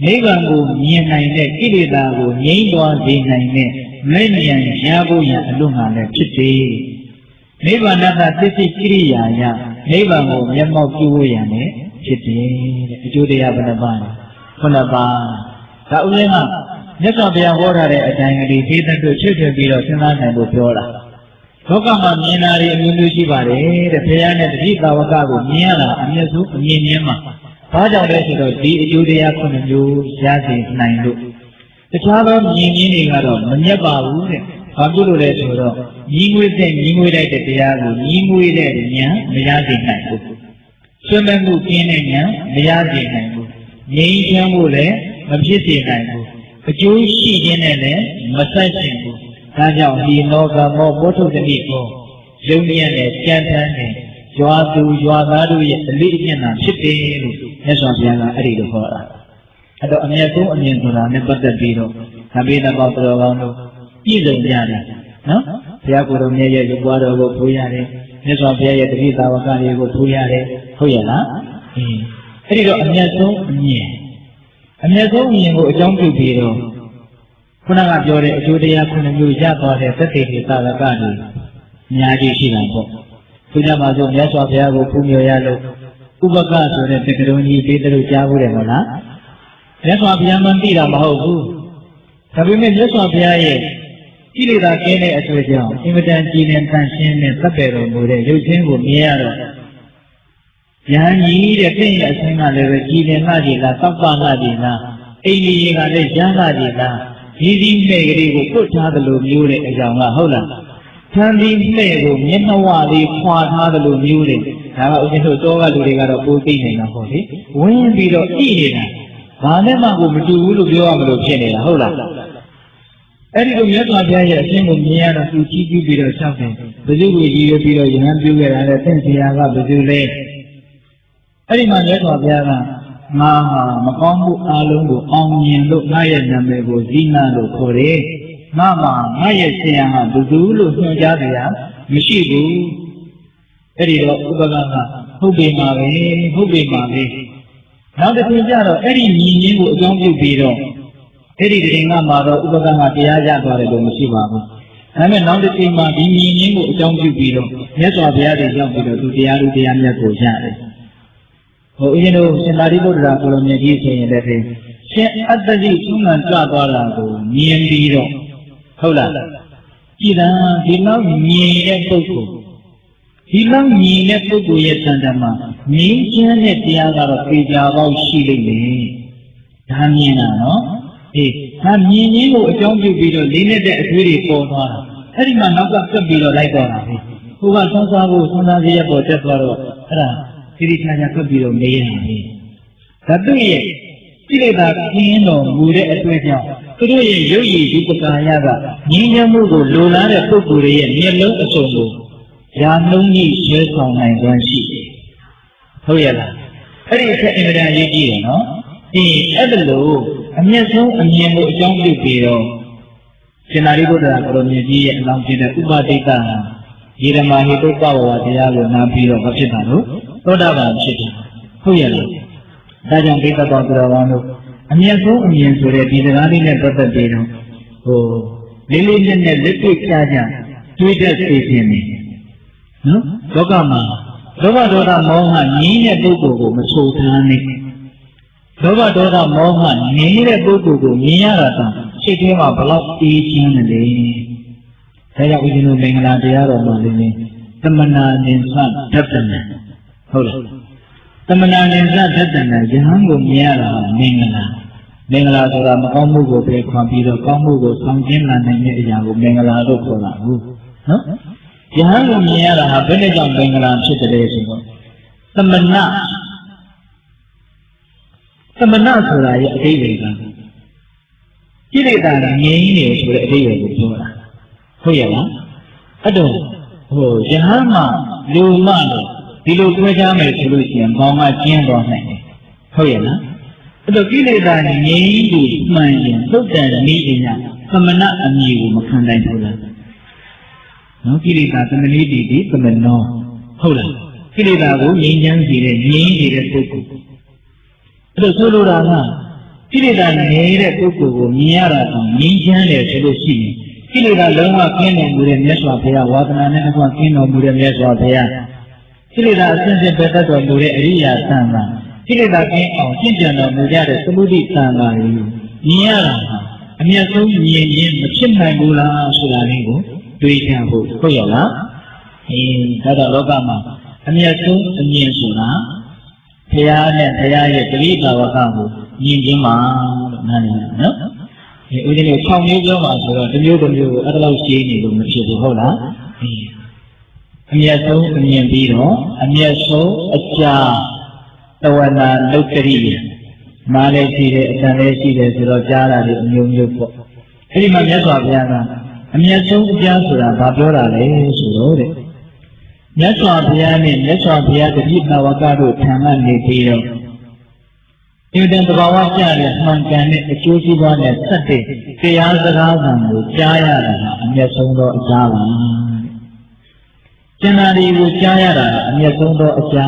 နိဗ္ဗာန်ကိုမြင်နိုင်တဲ့ကိလေသာကိုငြိမ်းသွားစေနိုင်တဲ့မဲ့ဉာဏ်ရဖို့ရအလို့ငါလည်းဖြစ်တယ်။နိဗ္ဗာန်တသစ္စည်းကိရိယာယနိဗ္ဗာန်ကိုမျက်မှောက်ပြုဖို့ရလည်း ဖြစ်တယ်တဲ့အကျိုးတရားဘယ်နှပါးလဲခုနှစ်ပါးဒါဥစဉ်ကမြတ်စွာဘုရားဟောထားတဲ့အတိုင်းကလေးသေးတဲ့တို့ချွတ်ချွတ်ပြီးတော့စဉ်းစားနိုင်ဖို့ပြောတာလောကမှာမြင်တာတွေအမျိုးမျိုးရှိပါတယ်တဲ့ဘုရားနဲ့တတိသာဝကကိုမြင်ရတာအမျက်ဆုံးအမြင်မြင်မှာဘာကြောင့်လဲဆိုတော့ဒီအကျိုးတရားခုနှစ်မျိုးရစေနိုင်လို့တခြားသောမြင်မြင်တွေကတော့မမြတ်ပါဘူးတဲ့ဘာဖြစ်လို့လဲဆိုတော့ညီငွေတဲ့ညီငွေလိုက်တဲ့တရားကိုညီငွေတဲ့ဉာဏ်မရစေနိုင်ဘူး ဆွေးနွေးမှုကျင်းတဲ့ဉာဏ်မရစေနိုင်ဘူးငြိမ်းချမ်းမှုလည်းမဖြစ်စေနိုင်ဘူးအကျိုးရှိခြင်းနဲ့လည်းမဆက်ရှင်ဘူးဒါကြောင့်ဒီနောကမောဘောထုတတိကိုယုံမြတ်နဲ့ကြံ့ထမ်းနေရွာသူရွာသားတို့ရဲ့အလေးအကျင့်သာဖြစ်တယ်လို့မြတ်စွာဘုရားကအဲ့ဒီလိုဟောတာအဲ့တော့အမြတ်ဆုံးအမြင်ဆိုတာနဲ့ပတ်သက်ပြီးတော့သဗ္ဗေနဘောတော်ကောင်းတို့ပြည့်စုံကြတယ်နော်ဘုရားကိုယ်တော်မြတ်ရဲ့လူပွားတော်ကိုထိုးရတယ် မြတ်စွာဘုရားရဲ့တတိသာဝကတွေကိုထိုးရတယ်ဟုတ်ရဲ့လားအင်းအဲ့ဒီတော့အမြတ်ဆုံးအမြင်အမြတ်ဆုံးအမြင်ကိုအကြောင်းပြုပြီးတော့ခုနကပြောတဲ့အကျိုးတရားခုနှစ်မျိုးရသွားတဲ့သက်သေတွေသာဝကတွေအများကြီးရှိတာပေါ့သူကြပါစို့မြတ်စွာဘုရားကိုဖူးမြော်ရလို့ဥပကဆိုတဲ့တက္ကရုံကြီးပေးတယ်လို့ကြားဘူးတယ်မဟုတ်လားမြတ်စွာဘုရားမှသိတာမဟုတ်ဘူးဒါပေမဲ့မြတ်စွာဘုရားရဲ့ ကိလေသာကင်းတဲ့အတွေ့အကြုံအင်မတန်ကြည်လင်တန်ရှင်းတဲ့သက်ပေတော်မူတဲ့ရုပ်ချင်းကိုမြင်ရတော့ယဟန်ကြီးတဲ့ပြည့်ရဲ့အဆင်းကလည်းပဲကြည်လင်လာကြည်လားတောက်ပလာကြည်လားအိန္ဒိယကလည်းရမ်းလာကြည်လားဒီဒီမဲ့ကလေးကိုပုတ်ထားသလိုမျိုးတဲ့အကြောင်းကဟုတ်လားသံဒီမဲ့ကိုမျက်နှဝလေးခွာထားသလိုမျိုးတဲ့ဒါကဦးဇင်းတို့တောကလူတွေကတော့ပိုးသိနေတာပေါ့လေဝင်းပြီးတော့ဣနေတာဘာနဲ့မှကိုမတူဘူးလို့ပြောရမလို့ဖြစ်နေတာဟုတ်လား အဲ့ဒီလိုမြတ်စွာဘုရားရဲ့အရှင်းကိုမြင်ရတော့သူကြီးကျူးပြီးတော့ရှောက်တယ်ဘယ်သူကိုကြီးရွပြီးတော့ယဟန်ပြုခဲ့တာလဲသင်္စီယာကဘယ်သူလဲအဲ့ဒီမှာမြတ်စွာဘုရားကငါဟာမကောင်းမှုအလုံးကိုအောင်မြင်လို့ငါရဲ့နာမည်ကိုဇိနာလို့ခေါ်တယ်ငါမှာငါရဲ့ဆရာဟာဘယ်သူလို့ညွှန်ကြားကြရမရှိဘူးအဲ့ဒီတော့ဥပကကဟုတ်ပြီမှာပဲဟုတ်ပြီမှာပဲနောက်တစ်ခုကျတော့အဲ့ဒီညီရင်းကိုအကြောင်းပြုပြီးတော့ အဲ့ဒီတရင်ကမှာတော့ဥပကကတရားရသွားတယ်လို့မရှိပါဘူးဒါပေမဲ့နောက်တစ်ချိန်မှာဒီညီရင်းကိုအကြောင်းပြုပြီးတော့မြတ်စွာဘုရားတွေရောက်ပြီးတော့သူတရားလူတရားမြတ်ကိုရတယ်ဟိုအရင်တို့ရှင်သာရိပုတ္တရာကိုလိုမြတ်ကြီးဆိုရင်လည်းရှင်အတ္တကြီးသုံးမှန်ကြွသွားတာကိုမြင်ပြီးတော့ဟုတ်လားကြည်သာဒီလောက်မြင်တဲ့ပုဂ္ဂိုလ်ဒီလောက်မြင်တဲ့ပုဂ္ဂိုလ်ရဲ့တန်တမှာငြိမ်းချမ်းတဲ့တရားကတော့ပေကြပေါက်ရှိလိမ့်မယ်ဒါမြင်တာနော် အေးဒါမြင်ခြင်းကိုအကြောင်းပြုပြီးတော့လေးနဲ့တဲ့အသွေးတွေပေါ်သွားတာအဲ့ဒီမှာနောက်ကပြတ်ပြီးတော့လိုက်သွားတာပဲဟိုကသုံးစားဖို့သုံးစားရရပေါ်တက်သွားတော့အဲ့ဒါတိတိကျကျပြတ်ပြီးတော့မေးရတယ်ဒါသူ့ရဲ့ကိလေသာခင်းတော်မူတဲ့အတွေ့အကြုံသူတို့ရဲ့ရုပ်ရည်ဒီပကာယကငြင်းချမ်းမှုကိုလိုလားတဲ့ပုဂ္ဂိုလ်ရဲ့မျက်လုံးအစုံကိုရာနှုံးကြီးရွှဲဆောင်နိုင်စွမ်းရှိတယ်။ဟုတ်ရဲ့လား။အဲ့ဒီအချက်အင်မတန်ရေးကြည့်တယ်နော်။ဒီအဲ့ဒါလို့ အမျက်ဆုံးအမြင်ကိုအကြောင်းပြုပြီးတော့ရှင်သာရိပုတ္တရာကိုလိုမြတ်ကြီးရဲ့အလောင်းဖြစ်တဲ့ဥပဒိတ္တဟာယေရမာဟိတုပ္ပဝါတရားကိုနားပြီးတော့မဖြစ်တာလို့သောတာပန်ဖြစ်တယ်။ဟုတ်ရဲ့လား။ဒါကြောင့်ဒိဋ္ဌတော်သူတော်ကောင်းတို့အမျက်ဆုံးအမြင်ဆိုတဲ့ဒီစကားလေးနဲ့ပတ်သက်ပြီးတော့ဟိုလေးလေးနက်နက်လက်တွေ့ကြကြတွေးတတ်သိခြင်းနေနော်လောကမှာလောဘဒေါသမောဟငြင်းတဲ့ပုဂ္ဂိုလ်ကိုမဆိုထားနဲ့ လောဘဒေါသမောဟငြင်းတဲ့ပုဂ္ဂိုလ်ကိုမြင်ရတာတောင်စိတ်ထဲမှာဘလောက်အေးချမ်းတယ်လေဒါကြောင့်ဦးဇင်းတို့မင်္ဂလာတရားတော်မှာလည်းသမနာနိသဓတ္တနာဟုတ်လားသမနာနိသဓတ္တနာယဟန်ကိုမြင်ရတာမင်္ဂလာမင်္ဂလာဆိုတာမကောင်းမှုကိုပြေခွန်ပြီးတော့ကောင်းမှုကိုဆောင်ကျင်းလာနိုင်တဲ့အရာကိုမင်္ဂလာလို့ခေါ်တာဟုတ်နော်ယဟန်ကိုမြင်ရတာဟာဘယ်နဲ့ကြောင့်မင်္ဂလာဖြစ်တယ်ဆိုတော့သမဏ သမဏဆိုတာရဲ့အတိတ်တွေကကိလေသာငြိမ်းနေဆိုတဲ့အတိတ်ကိုပြောတာဟုတ်ရဲ့လားအဲ့တော့ဟိုယဟန်မှာလူမလို့ဒီလိုပြောကြမယ်ဆိုလို့ရှိရင်ဘောင်ကကျင်းသွားနိုင်တယ်ဟုတ်ရဲ့လားအဲ့တော့ကိလေသာငြိမ်းပြီးမှန်ရင်သုတ်တန်နည်းအရာသမဏအမည်ကိုမခံနိုင်ဘူးလားနော်ကိလေသာသမဏိတိတိသမနောဟုတ်လားကိလေသာကိုငြိမ်းချမ်းစေတဲ့ငြိမ်းနေတဲ့ပုဂ္ဂိုလ် အဲ့တော့ဆိုလိုတာကကိလေသာနေတဲ့ပုဂ္ဂိုလ်ကိုမြင်ရတာကငြိမ်းချမ်းတယ်ဆိုလို့ရှိရင်ကိလေသာလုံးဝကင်းတော်မူတဲ့မြတ်စွာဘုရားဝါသနာနဲ့အကွာကင်းတော်မူတဲ့မြတ်စွာဘုရားကိလေသာအစဉ်စဉ်ပဲတတ်တော်မူတဲ့အရိယာသံဃာကိလေသာကင်းအောင်ရှင်းပြတော်မူကြတဲ့သမုဒိသံဃာတွေမြင်ရတာဟာအမျက်ဆုံးမြင်ရင်မဖြစ်နိုင်ဘူးလားဆိုတာလေးကိုတွေးကြဖို့ဟုတ်ရလားအေးဒါတော့လောကမှာအမျက်ဆုံးအမြင်ဆိုတာ ဘုရားနဲ့ဘုရားရဲ့တတိတာဝကကိုမြင်ခြင်းပါလို့နားလည်ရတယ်နော်ဒီဦးဇင်းတို့6မျိုးပြောမှာဆိုတော့တစ်မျိုးတစ်မျိုးကိုအဲ့ဒါလောက်ရှင်းနေလို့မဖြစ်ဘူးဟုတ်လားအေးအမျက်ဆုံးအမြင်ပြီးတော့အမျက်ဆုံးအကြာတဝနာလုတ်တရိမားလည်းရှိတယ်အတန်လည်းရှိတယ်ဆိုတော့ကြားတာတွေအမျိုးမျိုးပေါ့အဲ့ဒီမှာမြတ်စွာဘုရားကအမျက်ဆုံးအကြာဆိုတာဘာပြောတာလဲဆိုတော့တဲ့ မြတ်စွာဘုရားနဲ့မြတ်စွာဘုရားတတိနာဝကတို့ထံကနေပြီးတော့ဒီတန်တဘာဝကြတဲ့မှန်ကန်တဲ့အကျိုးစီးပွားနဲ့ဆက်တဲ့တရားစကားသံကိုကြားရတာကအမျက်ဆုံးသောအကြာပါကျန်တာတွေကိုကြားရတာအမျက်ဆုံးသောအကြာ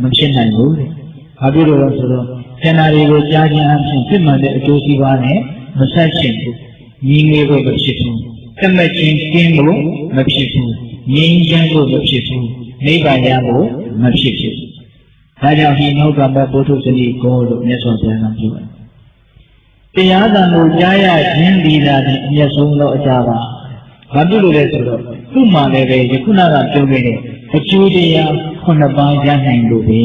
မဖြစ်နိုင်ဘူးတဲ့။ဘာဖြစ်လို့လဲဆိုတော့ကျန်တာတွေကိုကြားခြင်းအပြင်ပြစ်မှန်တဲ့အကျိုးစီးပွားနဲ့မဆက်ရှင်ဘူး။ညီငယ်ဖို့မဖြစ်ဘူး။ တမက်ချင်းကင်းလို့မဖြစ်ဘူး။ငြိမ်းချမ်းဖို့မဖြစ်ဘူး။နိဗ္ဗာန်ရဖို့မဖြစ်ဘူး။ဒါကြောင့်ဒီနောက်ကမဲ့ဘုထုစတိကိုလို့မြတ်စွာဘုရားကပြောတယ်။တရားသံကိုကြားရခြင်းဒီတာနဲ့အမျက်ဆုံးသောအကြပါ။ဘာဖြစ်လို့လဲဆိုတော့သူ့မှာလည်းပဲယခုနကပြောခဲ့တဲ့အကျိုးတရားခုနှစ်ပါးရနိုင်လို့ပဲ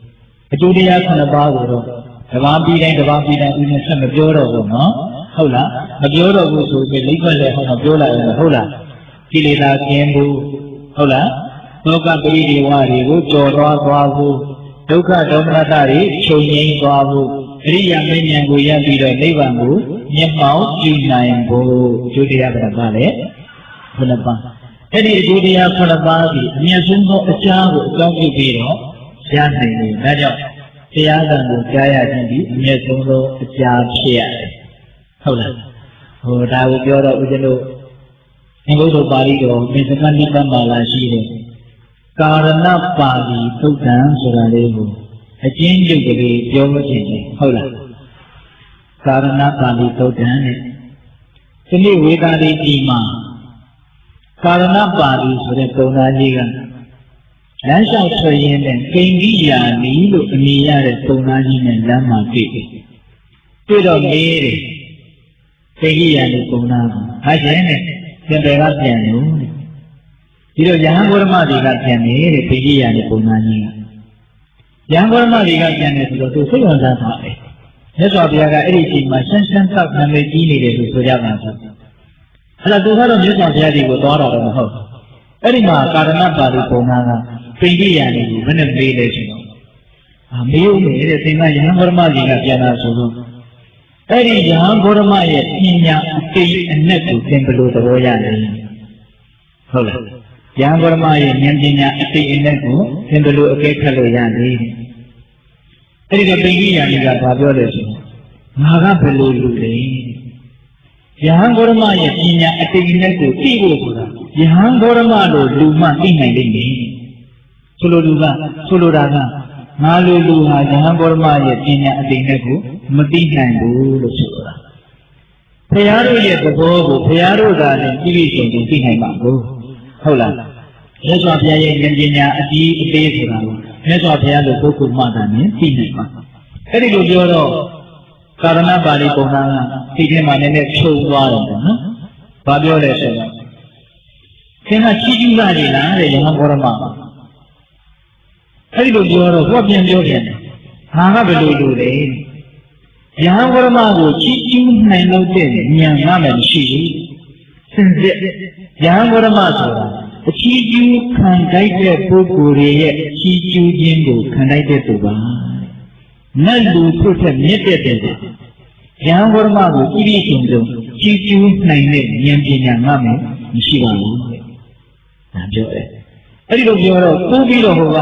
။အကျိုးတရားခုနှစ်ပါးကိုတော့တဘာပြီးတိုင်းတဘာပြီးတိုင်းဦးနဲ့ဆက်မပြောတော့ဘူးနော်။ ဟုတ်လား။မပြောတော့ဘူးဆိုပြီးလိမ့်ခွက်လည်းဟောတော့ပြောလာတယ်ဟုတ်လား။ကိလေသာကျင်းဖို့ဟုတ်လား။လောကပရိဒီဝတွေကိုကြော်သွားသွားဖို့ဒုက္ခဒေါမနတတွေချုပ်ငြိမ်းသွားဖို့အရိယာမင်းဉာဏ်ကိုရပြီးတော့နိဗ္ဗာန်ကိုမျက်မှောက်ပြုနိုင်ဖို့ကျိုးတရားကပါလေခုနပါအဲ့ဒီအကျိုးတရားခုနပါးဒီအမြတ်ဆုံးသောအကြားကိုအကြောင်းပြုပြီးတော့ရနိုင်တယ်ဒါကြောင့်တရားကံကိုကြားရခြင်းဒီအမြတ်ဆုံးသောအကြားဖြစ်ရတယ် ဟုတ်လားဟိုဒါကိုပြောတော့ဦးဇင်းတို့အင်္ဂုတ္တပါဠိတော်မေသမနိပ္ပမာလာရှိတယ်ကာရဏပါဠိသုတ်တံဆိုတာလေးကိုအကျဉ်းချုပ်ကလေးပြောလို့ရှိရင်ဟုတ်လားကာရဏပါဠိသုတ်တံနဲ့ဒီနေ့ဝေဒာတိဒီမှာကာရဏပါဠိဆိုတဲ့ပုံသားကြီးကလမ်းလျှောက်ဆွေရင်တဲ့ကိဉ္စီယာနီလို့အမည်ရတဲ့ပုံသားကြီးနဲ့လမ်းမှာတွေ့တယ်တွေ့တော့မေးတယ် ကိဉ္စီယာနီပုံသားကဟာကျင်းနဲ့ပြန်တယ်ကပြန်လို့ဒီတော့ယဟန်ဂေါရမတွေကပြန်နေတဲ့ကိဉ္စီယာနီပုံသားကြီးကယဟန်ဂေါရမတွေကပြန်နေဆိုတော့သူစိတ်ဝင်စားသွားတယ်မြတ်စွာဘုရားကအဲ့ဒီအချိန်မှာဆန်းဆန်းသောက်နာမည်ကြီးနေတယ်လို့ဆိုကြပါဆိုအဲ့ဒါသူကတော့မြတ်စွာဘုရားဒီကိုသွားတာတော့မဟုတ်အဲ့ဒီမှာကာရဏပါဠိပုံနာကပိဋိယာနေကိုဘယ်နဲ့မေးလဲဆိုတော့အာမေးဦးမယ်တဲ့သင်္ကယဟန်ဂေါရမကြီးကပြန်လာဆိုတော့ အဲ့ဒီယဟန်ဂေါရမရဲ့ပညာအတိတ်အနက်ကိုသင်ဘယ်လိုသဘောရလဲဟုတ်လားယဟန်ဂေါရမရဲ့ဉာဏ်ပညာအတိတ်အနက်ကိုသင်ဘယ်လိုအကဲခတ်လို့ရလဲအဲ့ဒီတော့ပိဋိယာနေကဘာပြောလဲဆိုတော့ငါကဘယ်လိုလူလဲယဟန်ဂေါရမရဲ့ပညာအတိတ်နဲ့ကိုသိဖို့ဆိုတာယဟန်ဂေါရမလို့လူမှသိနိုင်လိမ့်မယ်ဆိုလိုလူကဆိုလိုတာက ငါလိုလူဟာယဟန်ဂေါရမရဲ့ပညာအတိတ်နဲ့ကိုမသိနိုင်ဘူးလို့ဆိုလိုတာဘုရားတို့ရဲ့သဘောကိုဘုရားတို့ကလည်းပြည့်စုံစုံသိနိုင်ပါဘူးဟုတ်လားမြတ်စွာဘုရားရဲ့ဉာဏ်ပညာအကြီးအသေးဆိုတာကိုမြတ်စွာဘုရားလိုပုဂ္ဂိုလ်မှသာနဲ့သိနိုင်ပါအဲ့ဒီလိုပြောတော့ကာရဏပါဠိပုံနာကဒီထဲမှာနည်းနည်းဖြုံသွားတယ်ပေါ့နော်။ဘာပြောလဲဆိုတော့သင်ကချီးကျူးလာနေလားတဲ့ယဟန်ဘောရမ။ အဲ့ဒီလိုပြောတော့သူကပြန်ပြောပြန်တယ်။ဟာကဘယ်လိုလုပ်လဲ။ယဟန်ဘောရမကိုချီးကျူးနိုင်လို့တဲ့ဉာဏ်မှမရှိဘူး။စင်စစ်ယဟန်ဘောရမဆိုတာအချီးကျူးခံတိုက်တဲ့ပုဂ္ဂိုလ်တွေရဲ့ချီးကျူးခြင်းကိုခံတိုက်တဲ့သူပါ။နတ်လူဖို့ထက်မြင့်တဲ့တဲ့ရဟန်းဘောရမကိုပြည့်ပြည့်စုံစုံကြည်ကျူးနိုင်တဲ့ဉာဏ်ပညာငါမယ်မရှိပါဘူးတဲ့။ဒါပြောတယ်။အဲ့ဒီလိုပြောတော့ပိုးပြီးတော့ဟိုက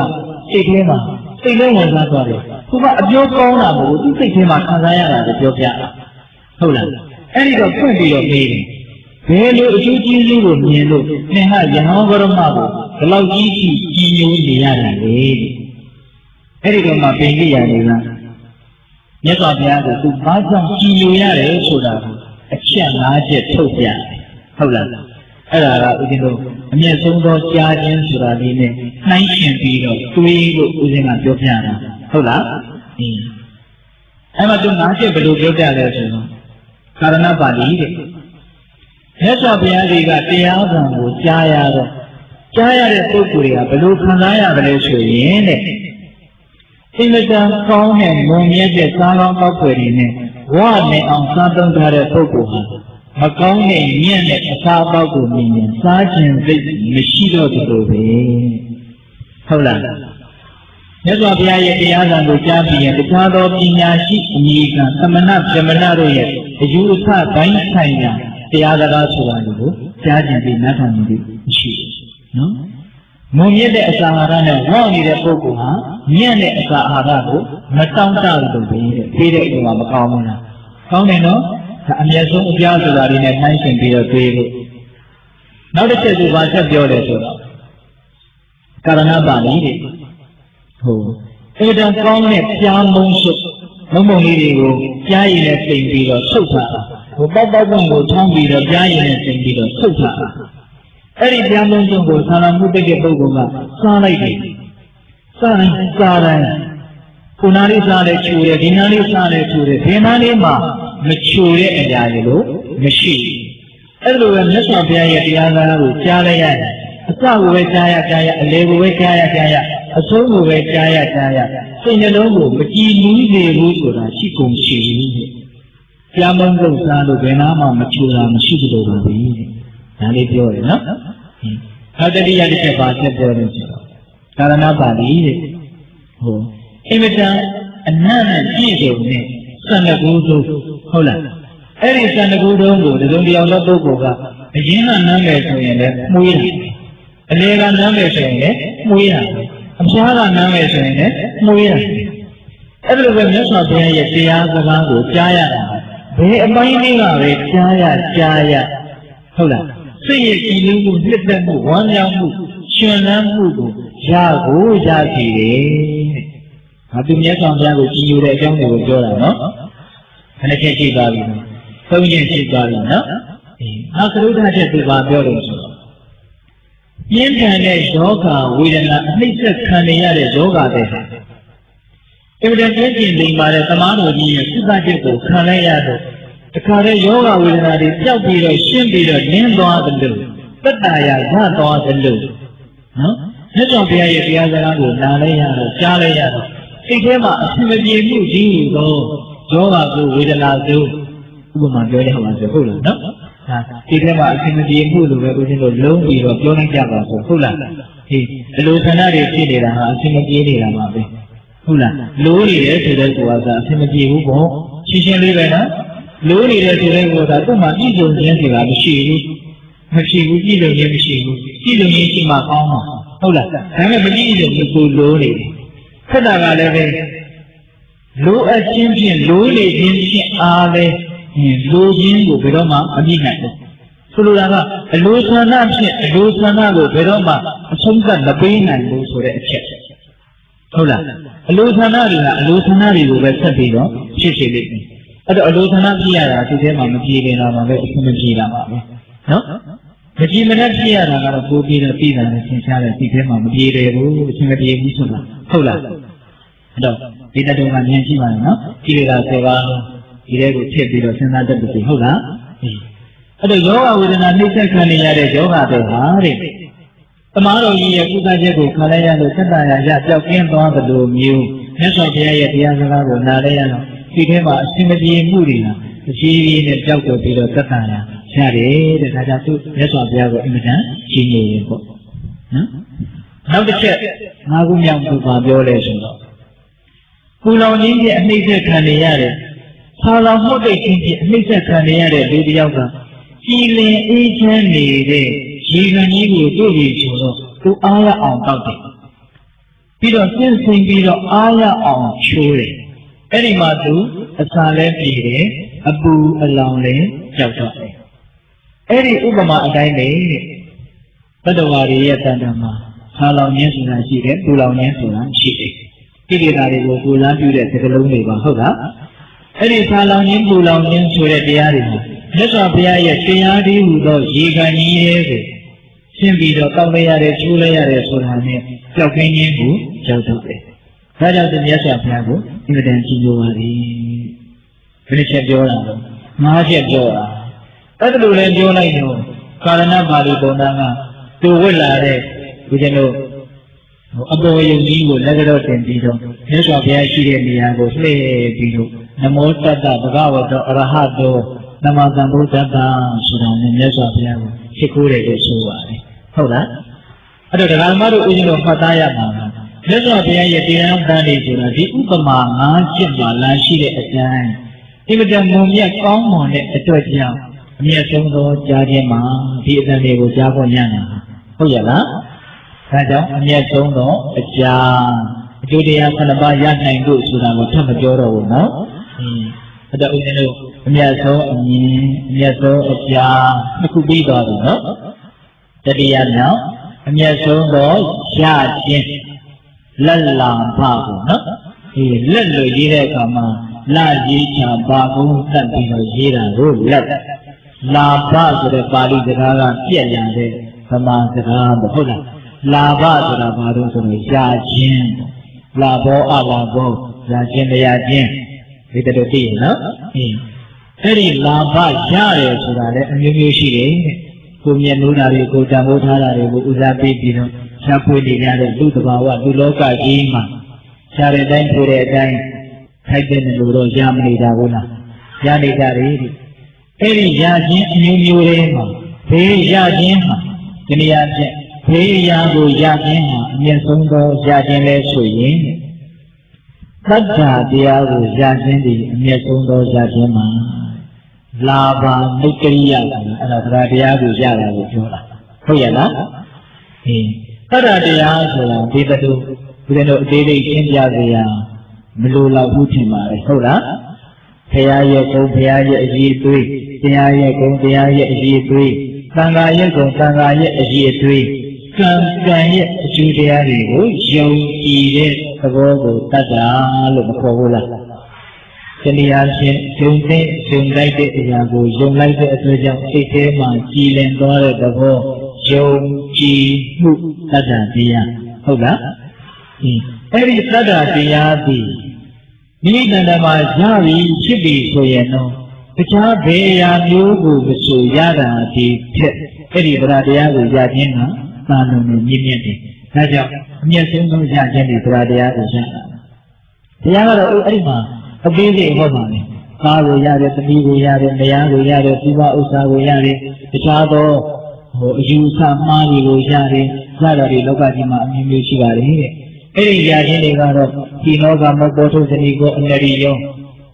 စိတ်ထဲမှာစိတ်လုံးဝင်စားသွားတယ်။သူကအပြောကောင်းတာမဟုတ်သူစိတ်ထဲမှာခံစားရတာကိုပြောပြတာ။ဟုတ်လား။အဲ့ဒီတော့ဖွင့်ပြီးတော့မေးတယ်။ဘယ်လိုအကျိုးကျေးဇူးကိုမြင်လို့သင်ကယဟန်ဘောရမကိုဘယ်လောက်ကြီးကြီးကြီးညိုနေရတာလဲ။အဲ့ဒီတော့မှပင်ကြီးရတယ်လား။မြတ်စွာဘုရားကသူဘာကြောင့်ကြည်လို့ရတယ်ဆိုတာကိုအချက်၅ချက်ထုတ်ပြတယ်ဟုတ်လား အဲ့ဒါကဦးဇင်းတို့အမျက်ဆုံးသောကြားခြင်းဆိုတာလေးနဲ့နှိုင်းရှင်ပြီးတော့တွေးလို့ဦးဇင်းကပြောပြတာဟုတ်လားအင်းအဲ့မှာသူ၅ချက်ဘယ်လိုပြောပြလဲဆိုတော့ကာရဏပါဠိတဲ့မြတ်စွာဘုရားကြီးကတရားကံကိုကြားရတော့ကြားရတဲ့ပုဂ္ဂိုလ်တွေကဘယ်လိုခံစားရတယ်လဲဆိုရင်တဲ့အင်္ဂတန်ကောင်းတဲ့မုံမြတ်တဲ့စားကောင်းကောက်ွယ်တွေနဲ့ဝနဲ့အောင်စားသုံးထားတဲ့ပုဂ္ဂိုလ်ဟာ မကောင်းတဲ့ညံ့တဲ့အစားအသောက်ကိုမြင်ရင်စားခြင်းစိတ်မရှိတော့ဘူးလို့ပဲဟုတ်လားမြတ်စွာဘုရားရဲ့တရားစံကိုကြားပြီးရင်တခြားသောပညာရှိအမိကသမဏဗြဟ္မဏတို့ရဲ့အယူအဆတိုင်းဆိုင်ရာတရားစကားဆိုတာကိုကြားကျင်ပြီးနားထောင်နေရှိနော်မုံမြင့်တဲ့အစာအာဟာရနဲ့ဝေါနေတဲ့ပုဂ္ဂိုလ်ဟာညံ့တဲ့အစာအာဟာရကိုမတောင့်တလို့ပဲတဲ့ဖေးတဲ့အိမ်မှာမကောင်းဘူးလားကောင်းတယ်နော်ဒါ အမျက်ဆုံးအပြားဆိုတာလေးနဲ့နှိုင်းရှင်ပြီးတော့တွေးလို့နောက်တစ်ချက်သူဘာဆက်ပြောတယ်ဆိုတော့ကာရဏပါဠိတဲ့ဟုတ်အဲ့ဒါကောင်းတဲ့ပြားမုံစုမုံမုံလေးတွေကိုပြားရည်နဲ့ပြင်ပြီးတော့ဆုတ်ထားတာဟိုပေါက်ပေါက်ပုံကိုထောင်းပြီးတော့ပြားရည်နဲ့ပြင်ပြီးတော့ဆုတ်ထားတာအဲ့ဒီပြားမုံစုကိုဆန္ဒမှုတက်တဲ့ပုဂ္ဂိုလ်ကစားလိုက်တယ်စားတိုင်းစားတိုင်း ခုနာလေးစားတယ်ချူတယ်ဒီနာလေးစားတယ်ချူတယ်ဒီနာလေးမှာမချူတဲ့အရာတွေလို့မရှိဘူးအဲ့လိုပဲမြတ်စွာဘုရားရဲ့တရားစကားကိုကြားလိုက်ရတယ်အစကိုပဲကြားရကြားရအလေကိုပဲကြားရကြားရအဆုံးကိုပဲကြားရကြားရစိတ်နှလုံးကိုမကြည်နူးစေဘူးဆိုတာရှိကုန်ရှိဘူးတဲ့။ကြားမုန်းလို့စားလို့ဘယ်နာမှမချူတာမရှိဘူးလို့ပါပဲ။ဒါလေးပြောရနော်။နောက်တတိယတစ်ချက်ပါဆက်ပြောလို့ဆိုတော့ကာရဏပါဠိတဲ့။ဟို အင်မတန်အနတ်နဲ့ပြည့်စုံတဲ့စံကူသုံးဟုတ်လား။အဲ့ဒီစံကူသုံးကိုတစုံတယောက်သောပုဂ္ဂိုလ်ကအရင်ကနမ်းမယ်ဆိုရင်လည်းမှုရည်အလေကနမ်းမယ်ဆိုရင်လည်းမှုရည်အဖျားကနမ်းမယ်ဆိုရင်လည်းမှုရအဲ့လိုပဲမြတ်စွာဘုရားရဲ့တရားစကားကိုကြားရတာဘယ်အပိုင်းလေးကပဲကြားရကြားရဟုတ်လားစိတ်ရဲ့ကြည်နူးမှုနှစ်သက်မှုဝမ်းမြောက်မှုရှင်လန်းမှုကိုရကိုရစီတယ်။ဒါ သူမြတ်စွာဘုရားကိုကြည်ညိုတဲ့အကြောင်းတွေကိုပြောတာနော်။ခဏချက်ရှိသွားပြီနော်။သုံးချက်ရှိသွားပြီနော်။အဲနောက်သရုဒ္ဓချက်သူပါပြောလို့ဆိုတော့ပြင်းထန်တဲ့ယောဂဝေဒနာအနှိမ့်ဆက်ခံနေရတဲ့ယောဂတဲ့အင်မတန်ပြင်းပြင်းလိမ်ပါတဲ့သမားတော်ကြီးရဲ့ကုသချက်ကိုခံလိုက်ရတော့တခါတည်းယောဂဝေဒနာတွေပျောက်ပြီးတော့ရှင်းပြီးတော့နင်းသွားတယ်လို့သက်တာရရသွားတယ်လို့နော်မြတ်စွာဘုရားရဲ့တရားစကားကိုနားလဲရတော့ကြားလဲရတော့ စိတ်ထဲမှာအဆင်မပြေမှုကြီးတော့ယောဂကိုဝေဒနာကိုဥပမာပြောရမှာဆိုဟုတ်လားနော်ဒါဒီထဲမှာအရှင်မပြေမှုလို့ပဲဦးဇင်းတို့လုံးပြီးတော့ပြောလိုက်ကြပါဆိုဟုတ်လားဟေးအလိုဆန္ဒတွေဖြစ်နေတာဟာအရှင်မပြေနေတာပါပဲဟုတ်လားလိုးနေတယ်ဆိုတဲ့ကောကအရှင်မပြေဘူးပေါ့ရှင်းရှင်းလေးပဲနော်လိုးနေတဲ့ဆိုတဲ့ကောကသူ့မှာပြည့်စုံခြင်းဆိုတာမရှိဘူးမရှိဘူးပြည့်စုံခြင်းမရှိဘူးပြည့်စုံခြင်းရှိမှကောင်းမှာဟုတ်လားဒါပေမဲ့မပြည့်စုံဘူးကိုလိုးနေတယ် ခက်တာကလည်းပဲလိုအပ်ခြင်းဖြင့်လိုးနေခြင်းဖြင့်အားလဲလူချင်းကိုဘယ်တော့မှမမြင်နိုင်ဘူးဆိုလိုတာကအလိုဆန္ဒဖြင့်အလိုဆန္ဒကိုဘယ်တော့မှအဆုံးသတ်မပေးနိုင်ဘူးဆိုတဲ့အချက်ဟုတ်လားအလိုဆန္ဒတွေကအလိုဆန္ဒတွေကိုပဲဆက်ပြီးတော့ဖြစ်စေလိမ့်မယ်အဲ့တော့အလိုဆန္ဒပြရတာဒီထဲမှာမပြေခင်လာမှာပဲအဆင်မပြေလာပါပဲနော် မကြည်မနဲ့ပြရတာကတော့ကိုပြေတော့ပြည်တာနဲ့သင်ရှားတဲ့ဒီထဲမှာမပြေတယ်ဘူးအဆင်မပြေဘူးဆိုတာဟုတ်လားအဲ့တော့ဒီတတုံကမြင်ရှိပါနော်ကြည့်ရတာစေပါလုံးဒီထဲကိုဖြစ်ပြီးတော့စဉ်းစားတတ်ပြီဟုတ်လားအဲ့တော့ယောဂဝေဒနာနှိမ့်ဆက်ခံနေရတဲ့ယောဂတွေဟာတဲ့တမားတော်ကြီးရဲ့ကုသချက်ကိုခံလိုက်ရလို့သက်သာရရပျောက်ကင်းသွားသလိုမျိုးမြတ်စွာဘုရားရဲ့တရားစကားကိုနားလဲရတော့ဒီထဲမှာအရှင်မပြေမှုတွေဟာအကြီးကြီးနဲ့ပျောက်တော့ပြီးတော့သက်သာရ ရတယ်တဲ့ဒါကြောင့်သူမြတ်စွာဘုရားကိုအင်မတန်ကြီးနေရင်ပေါ့နော်နောက်တစ်ချက်ငါးခုမြောက်သူပါပြောလဲဆိုတော့ပူလောင်ခြင်းရဲ့အနှိမ့်ဆက်ခံနေရတဲ့ဆာလောင်မှုတ်တိတ်ခြင်းဖြင့်အနှိမ့်ဆက်ခံနေရတဲ့လူတစ်ယောက်ကကြည်လင်အေးချမ်းနေတဲ့ရေကန်ကြီးကိုတွေ့ပြီးဆိုတော့သူအားရအောင်တောက်တယ်ပြီးတော့စဉ်းဆင်ပြီးတော့အားရအောင်ချိုးတယ်အဲ့ဒီမှာသူအစာလဲပြည်တယ်အပူအလောင်လည်းကြောက်တော့တယ် အဲ့ဒီဥပမာအတိုင်းပဲဘဒ္ဒဝါရီရဲ့တန်တမှာဆာလောင်ခြင်းဆိုတာရှိတယ်ပူလောင်ခြင်းဆိုတာရှိတယ်ကိလေသာတွေကိုပူလောင်ပြုတဲ့သကလုံးတွေပါဟုတ်လားအဲ့ဒီဆာလောင်ခြင်းပူလောင်ခြင်းဆိုတဲ့တရားတွေမှာမြတ်စွာဘုရားရဲ့တရားဒီဟူသောရေခံကြီးရဲ့ကိုရှင်းပြီးတော့တောက်လိုက်ရတယ်ချိုးလိုက်ရတယ်ဆိုတာနဲ့ကြောက်ကင်းခြင်းကိုကြောက်တော့တယ်။ဒါကြောင့်ဒီမြတ်စွာဘုရားကိုအင်္ဂတန်ကြည်ညိုပါလေ။ဘယ်နှချက်ပြောတာလဲ။ငါးချက်ပြောတာ အဲ့ဒါလိုလည်းပြောလိုက်တော့ကာရဏပါဠိပုံသားကသူဝစ်လာတဲ့ဒီကျတို့အပေါ်ယုံကြီးကိုလက်ကြောတင်ပြီးတော့မြတ်စွာဘုရားရှိတဲ့နေရာကိုလှည့်ပြီးတော့နမောတတ္တဘဂဝတောအရဟတောနမသံဗုဒ္ဓတ္တဆိုတာနဲ့မြတ်စွာဘုရားကိုရှိခိုးတယ်လို့ဆိုပါတယ်ဟုတ်လားအဲ့တော့ဒကာမတို့ဦးဇင်းတို့မှတ်သားရမှာကမြတ်စွာဘုရားရဲ့တရားတန်လေးဆိုတာဒီဥပမာငါးချက်မှာလာရှိတဲ့အတိုင်းအင်မတန်မုံမြတ်ကောင်းမွန်တဲ့အတွက်ကြောင့် အမြတ်ဆုံးသောကြားခြင်းမှာဒီအတန်လေးကိုကြားဖို့ညံ့တာဟုတ်ရလားဒါကြောင့်အမျက်ဆုံးတော့အကြာအကျိုးတရားခုနှစ်ပါးရနိုင်ဖို့ဆိုတာကိုထပ်မပြောတော့ဘူးနော်။အင်းအဲ့ဒါဦးဇင်းတို့အမျက်ဆုံးအမြင်အမျက်ဆုံးအကြာနှစ်ခုပြီးသွားပြီနော်။တတိယမြောက်အမျက်ဆုံးတော့ရခြင်းလက်လာဖကိုနော်။ဒီလက်လို့ရေးတဲ့အခါမှာလာရေးချပါကုန်းတတ်ပြီးတော့ရေးတာကိုလက် လာဖဆိုတဲ့ပါဠိစကားကပြက်ရတဲ့ဗမာစကားပေါ့ဟုတ်လား။လာဘဆိုတာဘာလို့ဆိုတော့ရာခြင်းလာဘောအလာဘောရာခြင်းတရားခြင်းဒီတည်းသိရနော်အင်းအဲ့ဒီလာဘရတယ်ဆိုတာလည်းအမျိုးမျိုးရှိတယ်ကိုမြတ်လို့တာတွေကိုတံမိုးထားတာတွေကိုဦးစားပေးပြီးတော့ရှားဖွေနေကြတဲ့လူတဘာဝလူလောကကြီးမှာရှားတဲ့အတိုင်းဖွေတဲ့အတိုင်းထိုက်တဲ့လူတော့ရမနေတာဘူးလားရနေကြတယ်ဒီ အဲ့ဒီရခြင်းအမျိုးမျိုးတွေမှာဘေးရခြင်းမှာဒီနေရာဖြင့်ဖေးရာကိုရခြင်းဟာအမြင့်ဆုံးသောရခြင်းလဲဆိုရင်သတ္တာတရားကိုရခြင်းဒီအမြင့်ဆုံးသောရခြင်းမှာလာဘာနိကရိယဆိုတာအဲ့ဒါသရတရားကိုရတာကိုပြောတာဟုတ်ရဲ့လားအင်းသတ္တာတရားဆိုတာဒီတတူဘုရားတို့အသေးသေးရှင်းပြစေရမလိုတော့ဘူးထင်ပါတယ်ဟုတ်လားဖရာရဲ့ဂုံဖရာရဲ့အကြီးအသွေး တရားရဲ့ဂုံတရားရဲ့အကြီးအသွေးသံဃာရဲ့ဂုံသံဃာရဲ့အကြီးအသွေးကံကံရဲ့အကျိုးတရားတွေကိုယုံကြည်တဲ့သဘောကိုတတ်တာလို့မခေါ်ဘူးလား။တနည်းအားဖြင့်ယုံတဲ့ယုံလိုက်တဲ့အရာကိုယုံလိုက်တဲ့အတွက်ကြောင့်စိတ်ထဲမှာကြည်လင်သွားတဲ့သဘောယုံကြည်မှုတတ်တာတရားဟုတ်လား။အင်းအဲ့ဒီတတ်တာတရားသည်မိမိတန်တမှာရပြီဖြစ်ပြီဆိုရင်တော့ တခြားဘယ်အရာမျိုးကိုမဆိုရတာဒီဖြစ်အဲ့ဒီတရားတရားကိုရခြင်းကသာလုံးနဲ့မြင့်မြတ်တယ်။ဒါကြောင့်အမျက်ဆုံးဆုံးရခြင်းဒီတရားတရားကိုရတာ။တရားကတော့အဲ့ဒီမှာအသေးစိတ်ဟောပါမယ်။ကားကိုရတယ်၊သမီးကိုရတယ်၊မယားကိုရတယ်၊ဒီဘဥစ္စာကိုရတယ်၊တခြားသောဟိုအယူဆမှားတွေကိုရတယ်။စတာတွေလောကကြီးမှာအမျိုးမျိုးရှိပါတယ်တဲ့။အဲ့ဒီရခြင်းတွေကတော့ဒီလောကမပေါ်ထုတ်စနစ်ကိုအနရိယော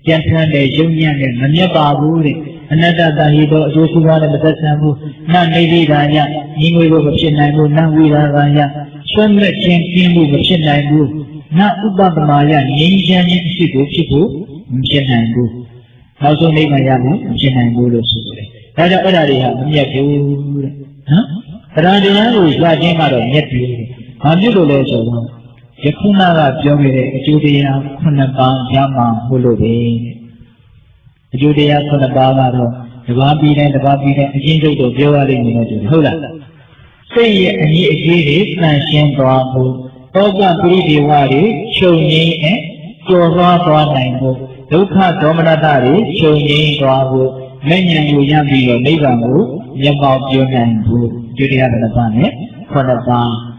ကြံထမ်းတဲ့ယုံညံ့တဲ့မမြတ်ပါဘူးတဲ့အနတ္တတဟိတောအကျိုးရှိပါနဲ့မသက်ဆံဘူးနနေတိဒါညညီငွေကိုမဖြစ်နိုင်ဘူးနဝိရာဂယဆွမ်းမဲ့ခြင်းကင်းမှုမဖြစ်နိုင်ဘူးနဥပပမာယငြိမ်းချမ်းခြင်းအဖြစ်ကိုဖြစ်ဖို့မဖြစ်နိုင်ဘူးနောက်ဆုံးနိဗ္ဗာန်ရဖို့မဖြစ်နိုင်ဘူးလို့ဆိုတယ်ဒါကြောင့်အဲ့ဒါတွေဟာမမြတ်ဘူးတဲ့နော်တရားတရားကိုရခြင်းကတော့မြတ်တယ်ဘာဖြစ်လို့လဲဆိုတော့ ယခုနကပြောခဲ့တဲ့အကျိုးတရားခုနှစ်ပါးရမှာမို့လို့ပဲအကျိုးတရားခုနှစ်ပါးကတော့တပါးပြီးတိုင်းတပါးပြီးတိုင်းအချင်းချုပ်တော့ပြောရလိမ့်မယ်လို့ဟုတ်လားစိတ်ရဲ့အကြီးအကြီးတွေတန်ရှင်းသွားမှုသောကပရိဒေဝတွေချုပ်ငိမ့်နဲ့ကျော်လွှားသွားနိုင်ဖို့ဒုက္ခဒေါမနတတွေချုပ်ငိမ့်သွားဖို့လက်ညံကိုရပြီးတော့နိဗ္ဗာန်ကိုမျက်မှောက်ပြုနိုင်ဖို့ကျိုးတရားတစ်ပါးနဲ့ခုနှစ်ပါး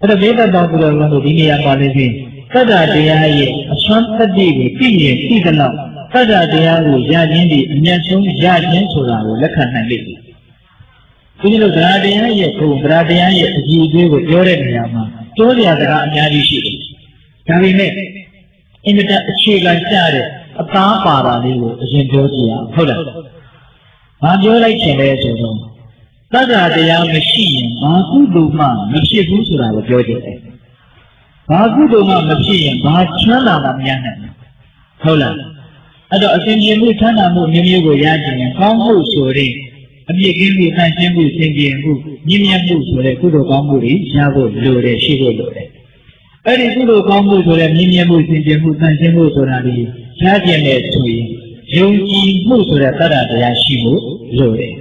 အဲ့တော့မေတ္တာတော်သူတော်တို့ဒီနေရာပါလို့ချင်းသတ္တတရားရဲ့အစွမ်းတတိကိုသိရင်သိသလောက်သတ္တတရားကိုရခြင်းဒီအမျက်ဆုံးရခြင်းဆိုတာကိုလက်ခံနိုင်လိမ့်မယ်။ဒီလိုသရတရားရဲ့ဘုံသရတရားရဲ့အကြည့်အသေးကိုပြောတဲ့နေရာမှာပြောရတာအများကြီးရှိတယ်။ဒါပေမဲ့အင်မတန်အခြေခံကျတဲ့အသားပါတာလေးကိုအရင်ပြောကြည့်ရအောင်ဟုတ်လား။ဘာပြောလိုက်ချင်လဲဆိုတော့ သတ္တတရားမရှိရင်ဘာကုသိုလ်မှမဖြစ်ဘူးဆိုတာကိုပြောကြတယ်။ဘာကုသိုလ်မှမဖြစ်ရင်ဘာချမ်းသာမှမရနိုင်ဘူး။ဟုတ်လား။အဲ့တော့အစဉ်ပြေမှုချမ်းသာမှုမျိုးမျိုးကိုရကြရင်ကောင်းမှုဆိုတဲ့အပြစ်ကင်းမှုတန်ရှင်းမှုစင်ကြယ်မှုမြင့်မြတ်မှုဆိုတဲ့ကုသိုလ်ကောင်းမှုတွေရဖို့လိုတယ်ရှိဖို့လိုတယ်။အဲ့ဒီကုသိုလ်ကောင်းမှုဆိုတဲ့မြင့်မြတ်မှုစင်ကြယ်မှုတန်ရှင်းမှုဆိုတာဒီရကြင်တဲ့ဆိုရင်ယုံကြည်မှုဆိုတဲ့တတ္တတရားရှိဖို့လိုတယ်။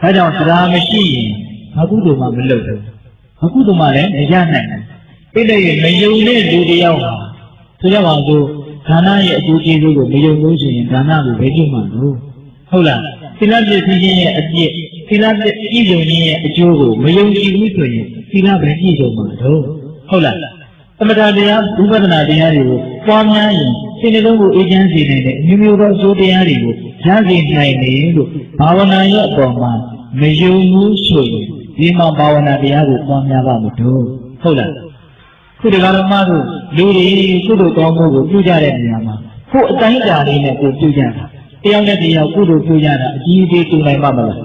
ဒါကြောင့်တရားမရှိရင်ဘာကုသိုလ်မှမလုပ်ဘူး။ဘာကုသိုလ်မှလည်းမရနိုင်ဘူး။အဲ့ဒါရဲ့မယုံတဲ့လူတယောက်ဟာဆိုကြပါစို့ဒါနရဲ့အကျိုးကျေးဇူးကိုမယုံလို့ရှိရင်ဒါနကိုဘယ်ကြည့်မှလို့ဟုတ်လားသီလပြည့်စည်ခြင်းရဲ့အပြည့်သီလပြည့်ပြည့်စုံခြင်းရဲ့အကျိုးကိုမယုံကြည်ဘူးဆိုရင်သီလပဲပြည့်စုံမှာတော့ဟုတ်လားသမထတရားဥပဒနာတရားတွေကိုပွားများရင်စိတ်နှလုံးကိုအေးချမ်းစေနိုင်တဲ့အမျိုးမျိုးသောအကျိုးတရားတွေကို ရရှိနိုင်တယ်လို့ဘာဝနာရဲ့အပေါ်မှာမယုံဘူးဆိုရင်ဒီမှာဘာဝနာတရားကိုပွားများပါမလို့ဟုတ်လားခုဒီကရမတို့လူတွေကုသိုလ်ကောင်းမှုကိုပြုကြတဲ့နေရာမှာကိုယ်အတိုင်းအတာလေးနဲ့ကိုပြုကြတာတယောက်နဲ့တယောက်ကုသိုလ်ပြုကြတာအကြီးအသေးတူနိုင်မှာမလား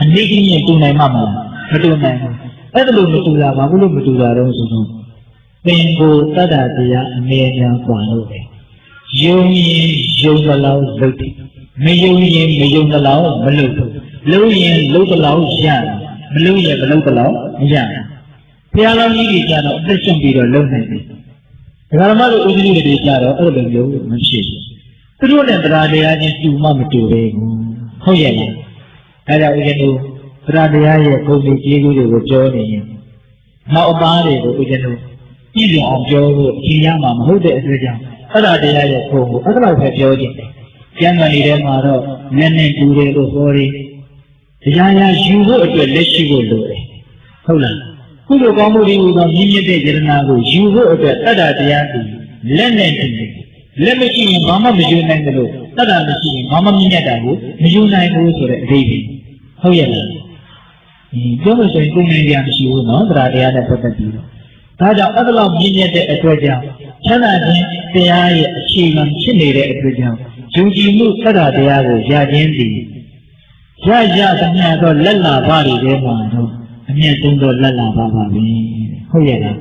အနည်းကြီးရင်တူနိုင်မှာမလားမတူနိုင်ဘူးအဲ့ဒါလို့မတူတာဘာလို့မတူတာတော့ဆိုတော့သင်ကိုတတ္တတရားအမြဲတမ်းပွားလို့ပဲ ယုံရင်ယုံသလောက်လုပ်တယ်မယုံရင်မယုံသလောက်မလုပ်ဘူးလုပ်ရင်လုပ်သလောက်ရတယ်မလုပ်ရင်မလုပ်သလောက်မရဘူးဘုရားလောင်းကြီးကြီးကျတော့အသက်ရှင်ပြီးတော့လုံနိုင်တယ်ဒကာမတို့ဦးဇင်းတွေကြတော့အဲ့လိုမျိုးမရှိဘူးသူတို့နဲ့တရားတရားချင်းတူမှမတူပဲဟုတ်ရဲ့လားအဲဒါဦးဇင်းတို့တရားတရားရဲ့ပုံစံကြီးကြီးတွေကိုပြောနေရင်နောက်အပားတွေကိုဦးဇင်းတို့ပြည်စုံအောင်ပြောလို့အရင်ရမှာမဟုတ်တဲ့အတွက်ကြောင့် အဲ့ဒါတရားရဲ့ပုံကိုအဲ့ဒါလောက်ပဲပြောခြင်းတယ်ကျမ်းဂန်လေးထဲမှာတော့နည်းနည်းတူတယ်လို့ပြောတယ်တရားရယူဖို့အတွက်လက်ရှိဖို့လိုတယ်ဟုတ်လားကုသိုလ်ကောင်းမှုတွေကိုတော့မြင့်မြတ်တဲ့ယတနာကိုယူဖို့အတွက်တတ္တတရားကိုလက်နဲ့တည်တယ်လက်မရှိရင်ဘာမှမယူနိုင်တယ်လို့တတ္တမရှိရင်ဘာမှမြင့်မြတ်တာကိုမယူနိုင်ဘူးဆိုတဲ့အဓိပ္ပာယ်ဟုတ်ရဲ့လားဒီပြောလို့ဆိုရင်ကိုယ်မြင်ရမရှိဘူးနော်တရားတရားနဲ့ပတ်သက်ပြီးတော့ဒါကြောင့်အဲ့ဒါလောက်မြင့်မြတ်တဲ့အတွက်ကြောင့် ချမ်းသာခြင်းတရားရဲ့အခြေခံဖြစ်နေတဲ့အတွက်ကြောင့်ယုံကြည်မှုတတ္တတရားကိုရခြင်းသည်ရရသမျှသောလက်လာပါတွေထဲမှာတော့အမြင့်ဆုံးသောလက်လာပါပါပဲဟုတ်ရဲ့လား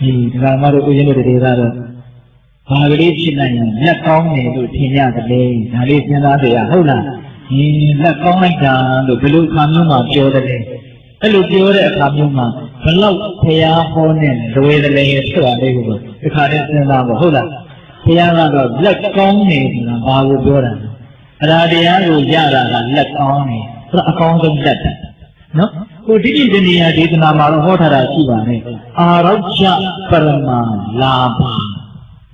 ဒီဒကာမတို့ဦးဇင်းတို့တွေကတော့ဘာကလေးဖြစ်နိုင်ရင်လက်ကောင်းတယ်လို့ထင်ရတယ်လေဒါလေးစဉ်းစားကြရဟုတ်လားဒီလက်ကောင်းလိုက်တာလို့ဘယ်လိုအခါမျိုးမှပြောတယ်လဲ အဲ့လိုပြောတဲ့အခါမျိုးမှာဘလောက်ဖရာဟောနဲ့လွယ်တယ်လေဆိုတာလေးကိုဒီခါတည်းစဉ်းစားဖို့ဟုတ်လားဖရာကတော့လက်ကောင်းတယ်ဆိုတာဘာကိုပြောတာလဲအရာတရားကိုရတာကလက်ကောင်းတယ်ဆိုတော့အကောင်းဆုံးလက်တယ်နော်ကိုတိတိတဏီယာဒေသနာမှာတော့ဟောထားတာရှိပါတယ်အာရောချပရမလာဘ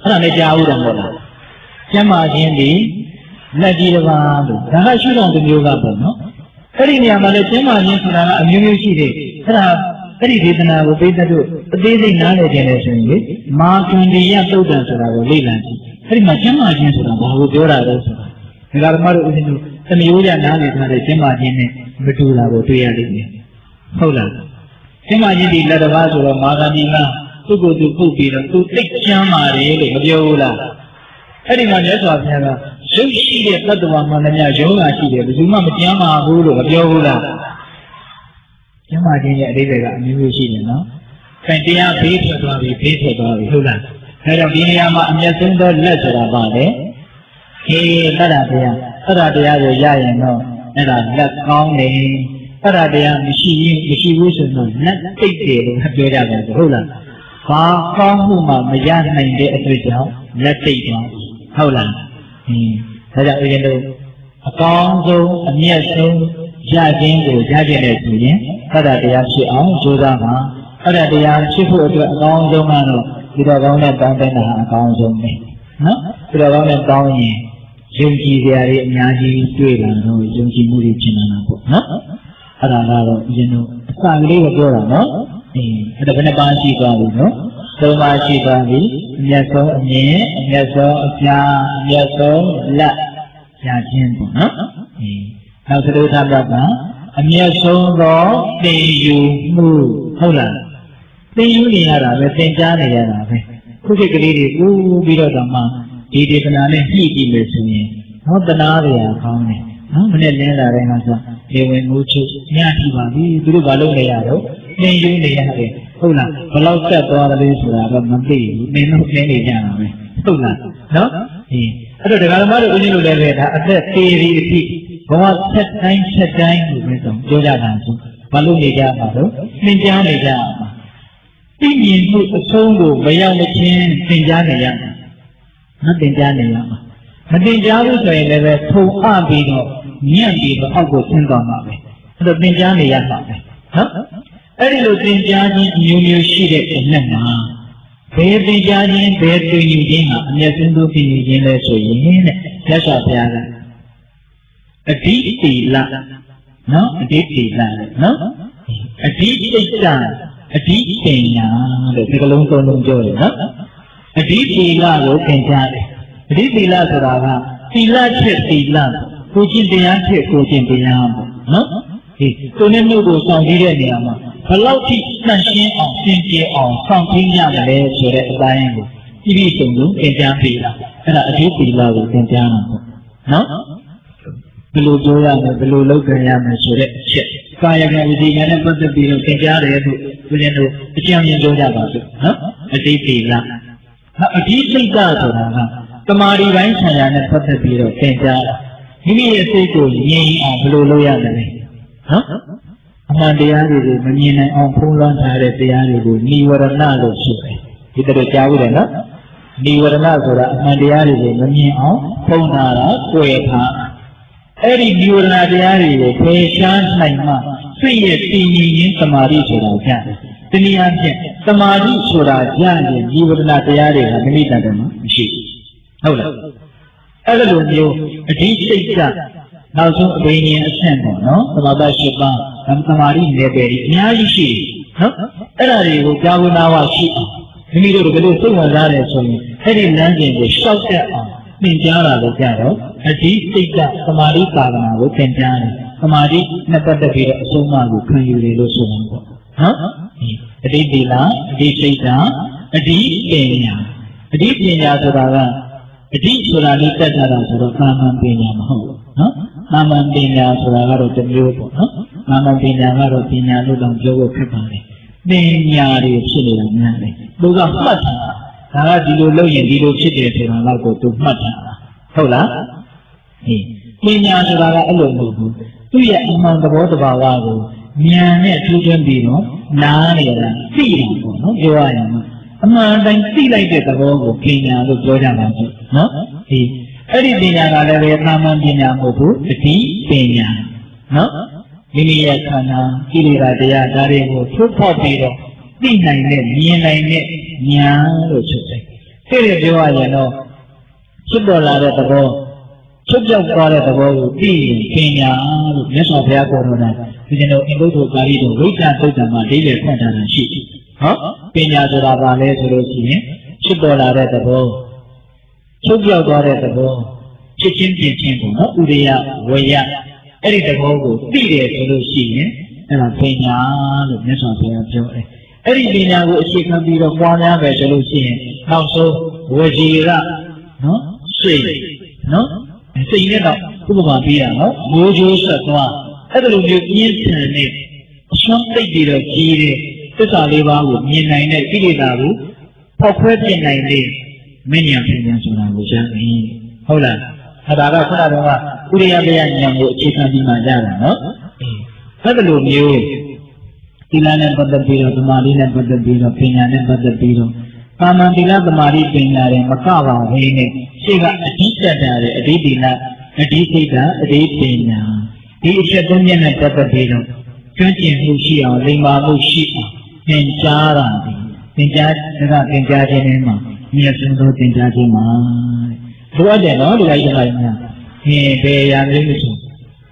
အဲ့ဒါလည်းကြားဦးတယ်မဟုတ်လားကျမ်းမာခြင်းဒီလက်ကြီးတစ်ပါးလို့ဒါကရှုတော်တစ်မျိုးကပေါ့နော် အဲ့ဒီနေရာမှာလည်းကျမ်းမာခြင်းဆိုတာကအမျိုးမျိုးရှိတယ်အဲ့ဒါအဲ့ဒီဒေသနာကိုပိဿတို့အသေးစိတ်နားလည်ခြင်းနဲ့ဆိုရင်လေမာကန္ဒီယသုတ်တံဆိုတာကိုလေ့လာကြည့်အဲ့ဒီမှာကျမ်းမာခြင်းဆိုတာဘာကိုပြောတာလဲဆိုတာဒါကဓမ္မတို့ဦးဇင်းတို့သမျိုးရနားလည်ထားတဲ့ကျမ်းမာခြင်းနဲ့မတူတာကိုတွေ့ရလိမ့်မယ်ဟုတ်လားကျမ်းမာခြင်းဒီလက်တစ်ပါးဆိုတော့မာဂန္ဒီကသူ့ကိုယ်သူပုတ်ပြီးတော့သူသိကျမ်းမာတယ်လို့မပြောဘူးလားအဲ့ဒီမှာမြတ်စွာဘုရားက ရုပ်ရှိတဲ့တ attva မှန်သမျှရုံးတာရှိတယ်ဘယ်သူမှမကျမ်းမာဘူးလို့မပြောဘူးလားကျမ်းမာခြင်းရဲ့အဓိပ္ပာယ်ကအမျိုးမျိုးရှိတယ်နော်။ခိုင်တရားဘေးထွက်သွားပြီဘေးထွက်သွားပြီဟုတ်လား။အဲတော့ဒီနေရာမှာအမျက်ဆုံးသောလက်ဆိုတာပါလေ။အေးတတ္တတရားတတ္တတရားကိုရရင်တော့အဲ့ဒါလက်ကောင်းတယ်။တတ္တတရားမရှိရင်မရှိဘူးဆိုတော့လက်သိတယ်လို့ပြောကြတယ်ဟုတ်လား။ဘာကောင်းမှုမှမရနိုင်တဲ့အတွက်ကြောင့်လက်သိသွားပြီဟုတ်လား။အင်း ဒါကြောင့်ဦးဇင်းတို့အကောင်းဆုံးအမျက်ဆုံးရခြင်းကိုရခြင်းနဲ့ဆိုရင်သတ္တတရားဖြစ်အောင်ကြိုးစားပါသတ္တတရားဖြစ်ဖို့အတွက်အကောင်းဆုံးကတော့ဒီတော်ကောင်းနဲ့တောင်းတဲ့တာအကောင်းဆုံးပဲနော်ဒီတော်ကောင်းနဲ့တောင်းရင်ယုံကြည်ကြရည်အများကြီးတွေ့လာတော့ယုံကြည်မှုတွေဖြစ်လာတာပေါ့နော်အဲ့ဒါကတော့ဦးဇင်းတို့အစကလေးကပြောတာနော်အင်းအဲ့ဒါဘယ်နှပါးရှိသွားပြီနော် သုံးပါးရှိသွားပြီအမျက်ဆုံးအမြင်အမျက်ဆုံးအပြားအမျက်ဆုံးလက်ရခြင်းပေါ့နော်အင်းနောက်သတိထားပါကအမျက်ဆုံးသောသင်ယူမှုဟုတ်လားသင်ယူနေရတာပဲသင်ကြားနေရတာပဲခုခေတ်ကလေးတွေဦးပြီးတော့တော့မှဒီဒေသနာနဲ့ညှိကြည့်မယ်ဆိုရင်ဟောတနာရရာကောင်းတယ်နော်မနဲ့လင်းလာတဲ့အခါကျနေဝင်မှုချုပ်ညှိပါပြီသူတို့ဘာလုပ်နေရတော့သင်ယူနေရတယ် ဟုတ်လားဘလောက်ဆက်သွားတယ်လဲဆိုတာတော့မသိဘူးနင်းတော့နင်းနေကြတာပဲဟုတ်လားနော်ဟင်းအဲ့တော့ဒကာသမားတို့ဦးဇင်းတို့လည်းပဲဒါအသက်သေးသေးအထိဘဝဆက်တိုင်းဆက်တိုင်းကိုပဲဆိုပြောကြတာဆိုဘာလို့နေကြမှာတော့သင်ကြားနေကြမှာသိမြင်မှုအဆုံးကိုမရောက်မချင်းသင်ကြားနေရမှာမသင်ကြားနေရမှာမသင်ကြားဘူးဆိုရင်လည်းပဲထုံအပြီးတော့ညံ့ပြီးတော့အောက်ကိုဆင်းသွားမှာပဲအဲ့တော့သင်ကြားနေရမှာပဲနော် အဲ့ဒီလိုသင်ကြားခြင်းအမျိုးမျိုးရှိတဲ့အနက်မှာဘယ်သင်ကြားခြင်းဘယ်သင်ယူခြင်းဟာအမျက်ဆုံးသောသင်ယူခြင်းလဲဆိုရင်တဲ့မြတ်စွာဘုရားကအဓိတိလနော်အဓိတိလနော်အဓိစိတ်ကအဓိပညာလို့ဒီကလုံးသုံးလုံးပြောတယ်နော်အဓိတိလကိုသင်ကြားတယ်အဓိတိလဆိုတာကသီလချက်သီလကိုကျင့်တရားချက်ကိုကျင့်တရားပေါ့နော်ဒီကိုနဲ့မြို့ကိုဆောင်ပြီးတဲ့နေရာမှာ ဘလောက်ထိနှံ့ရှင်းအောင်သင်ကျေအောင်ဆောင်သိရမလဲဆိုတဲ့အပိုင်းကိုပြည့်စုံစုံသင်ကြားပေးတာအဲ့ဒါအဓိတိလကိုသင်ကြားတာပေါ့နော်ဘယ်လိုပြောရမလဲဘယ်လိုလုပ်ကြရမလဲဆိုတဲ့အချက်ကာယကံဝစီကံနဲ့ပတ်သက်ပြီးတော့သင်ကြားတယ်လို့ဘုရင်တို့အကျဉ်းချင်းပြောကြပါစို့နော်အတိတိလနော်အဓိစိတ်ကဆိုတာကတမာရီပိုင်းဆံရနဲ့ပတ်သက်ပြီးတော့သင်ကြားတာမိမိရဲ့စိတ်ကိုငြိမ်အောင်ဘယ်လိုလုပ်ရမလဲနော် အမှန်တရားတွေကိုမမြင်နိုင်အောင်ဖုံးလွှမ်းထားတဲ့တရားတွေကိုနိဝရဏလို့ဆိုတယ်ဒီတရကြားဘူးတယ်နော်နိဝရဏဆိုတာအမှန်တရားတွေကိုမမြင်အောင်ဖုံးထားတာကိုယ်ထားအဲ့ဒီနိဝရဏတရားတွေကိုဖယ်ရှားနိုင်မှစိတ်ရဲ့တည်ငြိမ်ရင်းသမာဓိဆိုတာကြတယ်တနည်းအားဖြင့်သမာဓိဆိုတာကြရင်နိဝရဏတရားတွေကမိမိတန်တယ်မရှိဘူးဟုတ်လားအဲ့လိုမျိုးအဓိစိတ်က နောက်ဆုံးအဘိညာဉ်အဆင့်ပေါ့နော်သမာဓိရှိပါသမာဓိနယ်ပယ်ကြီးအများကြီးရှိတယ်နော်အဲ့ဒါတွေကိုကြာဝနာဝရှိအောင်မိမိတို့ကလေးစိတ်ဝင်စားတယ်ဆိုရင်အဲ့ဒီလမ်းကျင်ကိုရှောက်တက်အောင်သင်ကြားတာလို့ကြတော့အဓိစိတ်ကသမာဓိသာသနာကိုသင်ကြားတယ်သမာဓိနဲ့ပတ်သက်ပြီးတော့အဆုံးအမကိုခံယူတယ်လို့ဆိုမှာပေါ့နော်အဓိတိလအဓိစိတ်ကအဓိပညာအဓိပညာဆိုတာကအဓိဆိုတာလေးတက်တာဆိုတော့ကာမပညာမဟုတ်ဘူးနော် ကာမပညာဆိုတာကတော့တစ်မျိုးပေါ့နော်ကာမပညာကတော့ပညာလို့တောင်ပြောဖို့ဖြစ်ပါတယ်ပညာတွေဖြစ်နေတာများတယ်သူကမှတ်တာဒါကဒီလိုလုပ်ရင်ဒီလိုဖြစ်တယ်ဆိုတာတော့ကိုသူမှတ်တာဟုတ်လားဟေးပညာဆိုတာကအဲ့လိုမဟုတ်ဘူးသူ့ရဲ့အမှန်သဘောတဘာဝကိုဉာဏ်နဲ့ထူးထွင်းပြီးတော့နားနေတာသိတယ်ပေါ့နော်ပြောရရင်အမှန်တိုင်းသိလိုက်တဲ့သဘောကိုပညာလို့ပြောကြပါစို့နော်ဒီ အဲ့ဒီပညာကလည်းပဲသာမန်ပညာမဟုတ်ဘူးတတိပညာနော်မိမိရဲ့ခန္ဓာကိလေသာတရားဒါတွေကိုထုတ်ဖော်ပြီးတော့သိနိုင်တဲ့မြင်နိုင်တဲ့ဉာဏ်လို့ဆိုတယ်အဲ့ဒီပြောရရင်တော့ဖြစ်ပေါ်လာတဲ့သဘောချုပ်ပြောက်သွားတဲ့သဘောကိုသိရင်ပညာလို့မြတ်စွာဘုရားပြောတော်တာဒီကျွန်တော်အင်္ဂုတ္တကာရီတို့ဝိဇ္ဇာသုတ်တံမှာဒိဋ္ဌိဖွင့်ထားတာရှိတယ်ဟောပညာဆိုတာဘာလဲဆိုလို့ရှိရင်ဖြစ်ပေါ်လာတဲ့သဘော ချုပ်ပြောက်သွားတဲ့သဘောဖြစ်ချင်းပြင်းချင်းကိုနော်ဥရိယဝေယအဲ့ဒီသဘောကိုသိတယ်ဆိုလို့ရှိရင်အဲ့ဒါပညာလို့မြတ်စွာဘုရားပြောတယ်အဲ့ဒီပညာကိုအခြေခံပြီးတော့ပွားများပဲဆိုလို့ရှိရင်နောက်ဆုံးဝစီရနော်စိတ်နော်စိတ်နဲ့တော့ဥပမာပေးရနော်မိုးကြိုးဆက်သွားအဲ့ဒါလိုမျိုးပြင်းထန်တဲ့အစွမ်းသိပြီးတော့ကြီးတဲ့သစ္စာလေးပါးကိုမြင်နိုင်တဲ့ကိလေသာကိုဖောက်ခွဲပြနိုင်တဲ့မဉ္ဇဉ်ပညာဆိုတာ ကိုကြားနေဟုတ်လားအဲဒါကခုနကဥရိယပယဉာဏ်ကိုအခြေခံပြီးမှကြတာနော်အဲ့ဒါလိုမျိုးသီလနဲ့ပတ်သက်ပြီးတော့သမာဓိနဲ့ပတ်သက်ပြီးတော့ပညာနဲ့ပတ်သက်ပြီးတော့ကာမန်သီလသမာဓိပညာတွေမကပါဘဲနဲ့ရှေ့ကအဓိတက်တာတွေအဓိသီလအဓိစိတ်ကအဓိပညာဒီအချက်သုံးချက်နဲ့ပတ်သက်ပြီးတော့ကျွမ်းကျင်မှုရှိအောင်လိမ္မာမှုရှိအောင်သင်ကြားတာဒီသင်ကြားကသင်ကြားခြင်းထဲမှာ မြတ်စွာဘုရားသင်ကြားခြင်းမှာလိုအပ်တယ်နော်ဒီလိုက်ကြလိုက်များဟင်ဘယ်ရာမျိုးလို့ဆို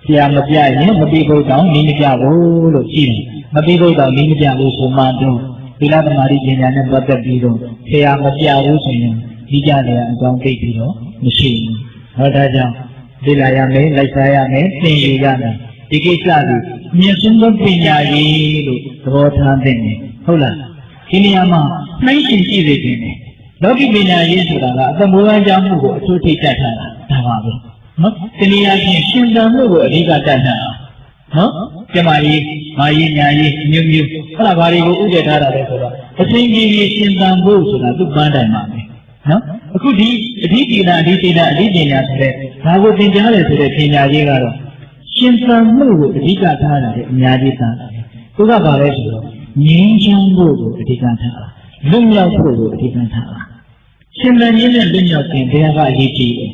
ဆရာမပြရင်မပြီးဖို့တောင်နေမပြဘူးလို့ရှိတယ်မပြီးဖို့တောင်နေမပြလို့ဆိုမှတော့သီလသမာဓိပညာနဲ့ပတ်သက်ပြီးတော့ဆရာမပြဘူးဆိုရင်ဒီကြတယ်အကြောင်းသိပြီးတော့မရှိဘူးဟောဒါကြောင့်သိလာရမယ်လိုက်စားရမယ်သင်ယူရမယ်ဒီကိစ္စကိုမြင့်ဆုံးသောပညာရေးလို့သဘောထားသင့်တယ်ဟုတ်လားဒီနေရာမှာနှိုင်းရှင်ကြည့်နေတယ် လောကီပညာရေးဆိုတာကအတမိုးဝမ်းကြောင်းမှုကိုအထူးထိတ်တတ်ထားတာဒါပါပဲနော်တနည်းအားဖြင့်ရှင်သန်မှုကိုအဓိကတတ်ထားတာနော်ကျမကြီးမာရေးညာရေးမျိုးမျိုးအဲ့ဒါဘာတွေကိုဥပဒေထားတာလဲဆိုတော့အစဉ်ကြီးကြီးရှင်သန်ဖို့ဆိုတာသူ့ပန်းတိုင်မှာပဲနော်အခုဒီအဓိပ္ပာယ်အဓိပ္ပာယ်အဓိပညာဆိုတဲ့ဒါကိုသင်ကြားတယ်ဆိုတဲ့ပညာရေးကတော့ရှင်သန်မှုကိုအဓိကထားတာလေအများကြီးသားတယ်သူကဘာလဲဆိုတော့ငြင်းချမ်းဖို့ကိုအဓိကထားတာလွတ်မြောက်ဖို့ကိုအဓိကထားတာ ရှင်သန်ခြင်းနဲ့လွတ်မြောက်ခြင်းတရားကအရေးကြီးတယ်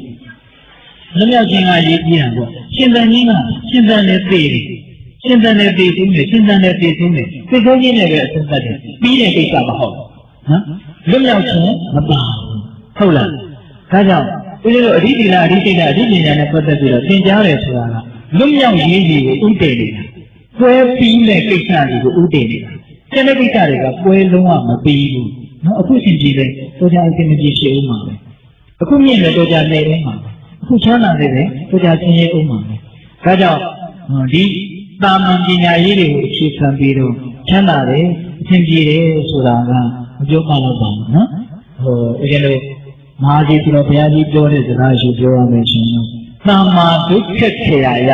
လွတ်မြောက်ခြင်းကအရေးကြီးတာပေါ့ရှင်သန်ခြင်းကရှင်သန်နဲ့သိတယ်ရှင်သန်နဲ့သိဆုံးတယ်ရှင်သန်နဲ့သိဆုံးတယ်သိဆုံးခြင်းနဲ့ပဲအဆုံးသတ်တယ်ပြီးတဲ့ကိစ္စမဟုတ်နော်လွတ်မြောက်ခြင်းမပါဘူးဟုတ်လားဒါကြောင့်ဦးဇင်းတို့အဓိတိလာအဓိစိတ်အဓိပညာနဲ့ပတ်သက်ပြီးတော့သင်ကြားတယ်ဆိုတာကလွတ်မြောက်ရေးကြီးကိုဥတည်နေတာပွဲပြီးမဲ့ကိစ္စတွေကိုဥတည်နေတာကျန်တဲ့ကိစ္စတွေကပွဲလုံးဝမပြီးဘူး နော်အခုရှင်ကြည့်ပဲတော့ကြအစဉ်မပြေဖြစ်ဦးမှာပဲအခုမြင်တယ်တော့ကြနေဦးမှာပဲအခုချမ်းသာနေတယ်တော့ကြဆင်းရဲဦးမှာပဲဒါကြောင့်ဒီတာမန်ပညာရေးတွေကိုအခြေခံပြီးတော့ချမ်းသာတယ်အစဉ်ပြေတယ်ဆိုတာကမပြောပါတော့ပါဘူးနော်ဟိုအရင်လိုမဟာကြီးပြောဘုရားကြီးပြောတဲ့စကားရှိပြောရမယ်ရှင်။သမ္မာဒုက္ခခေယယ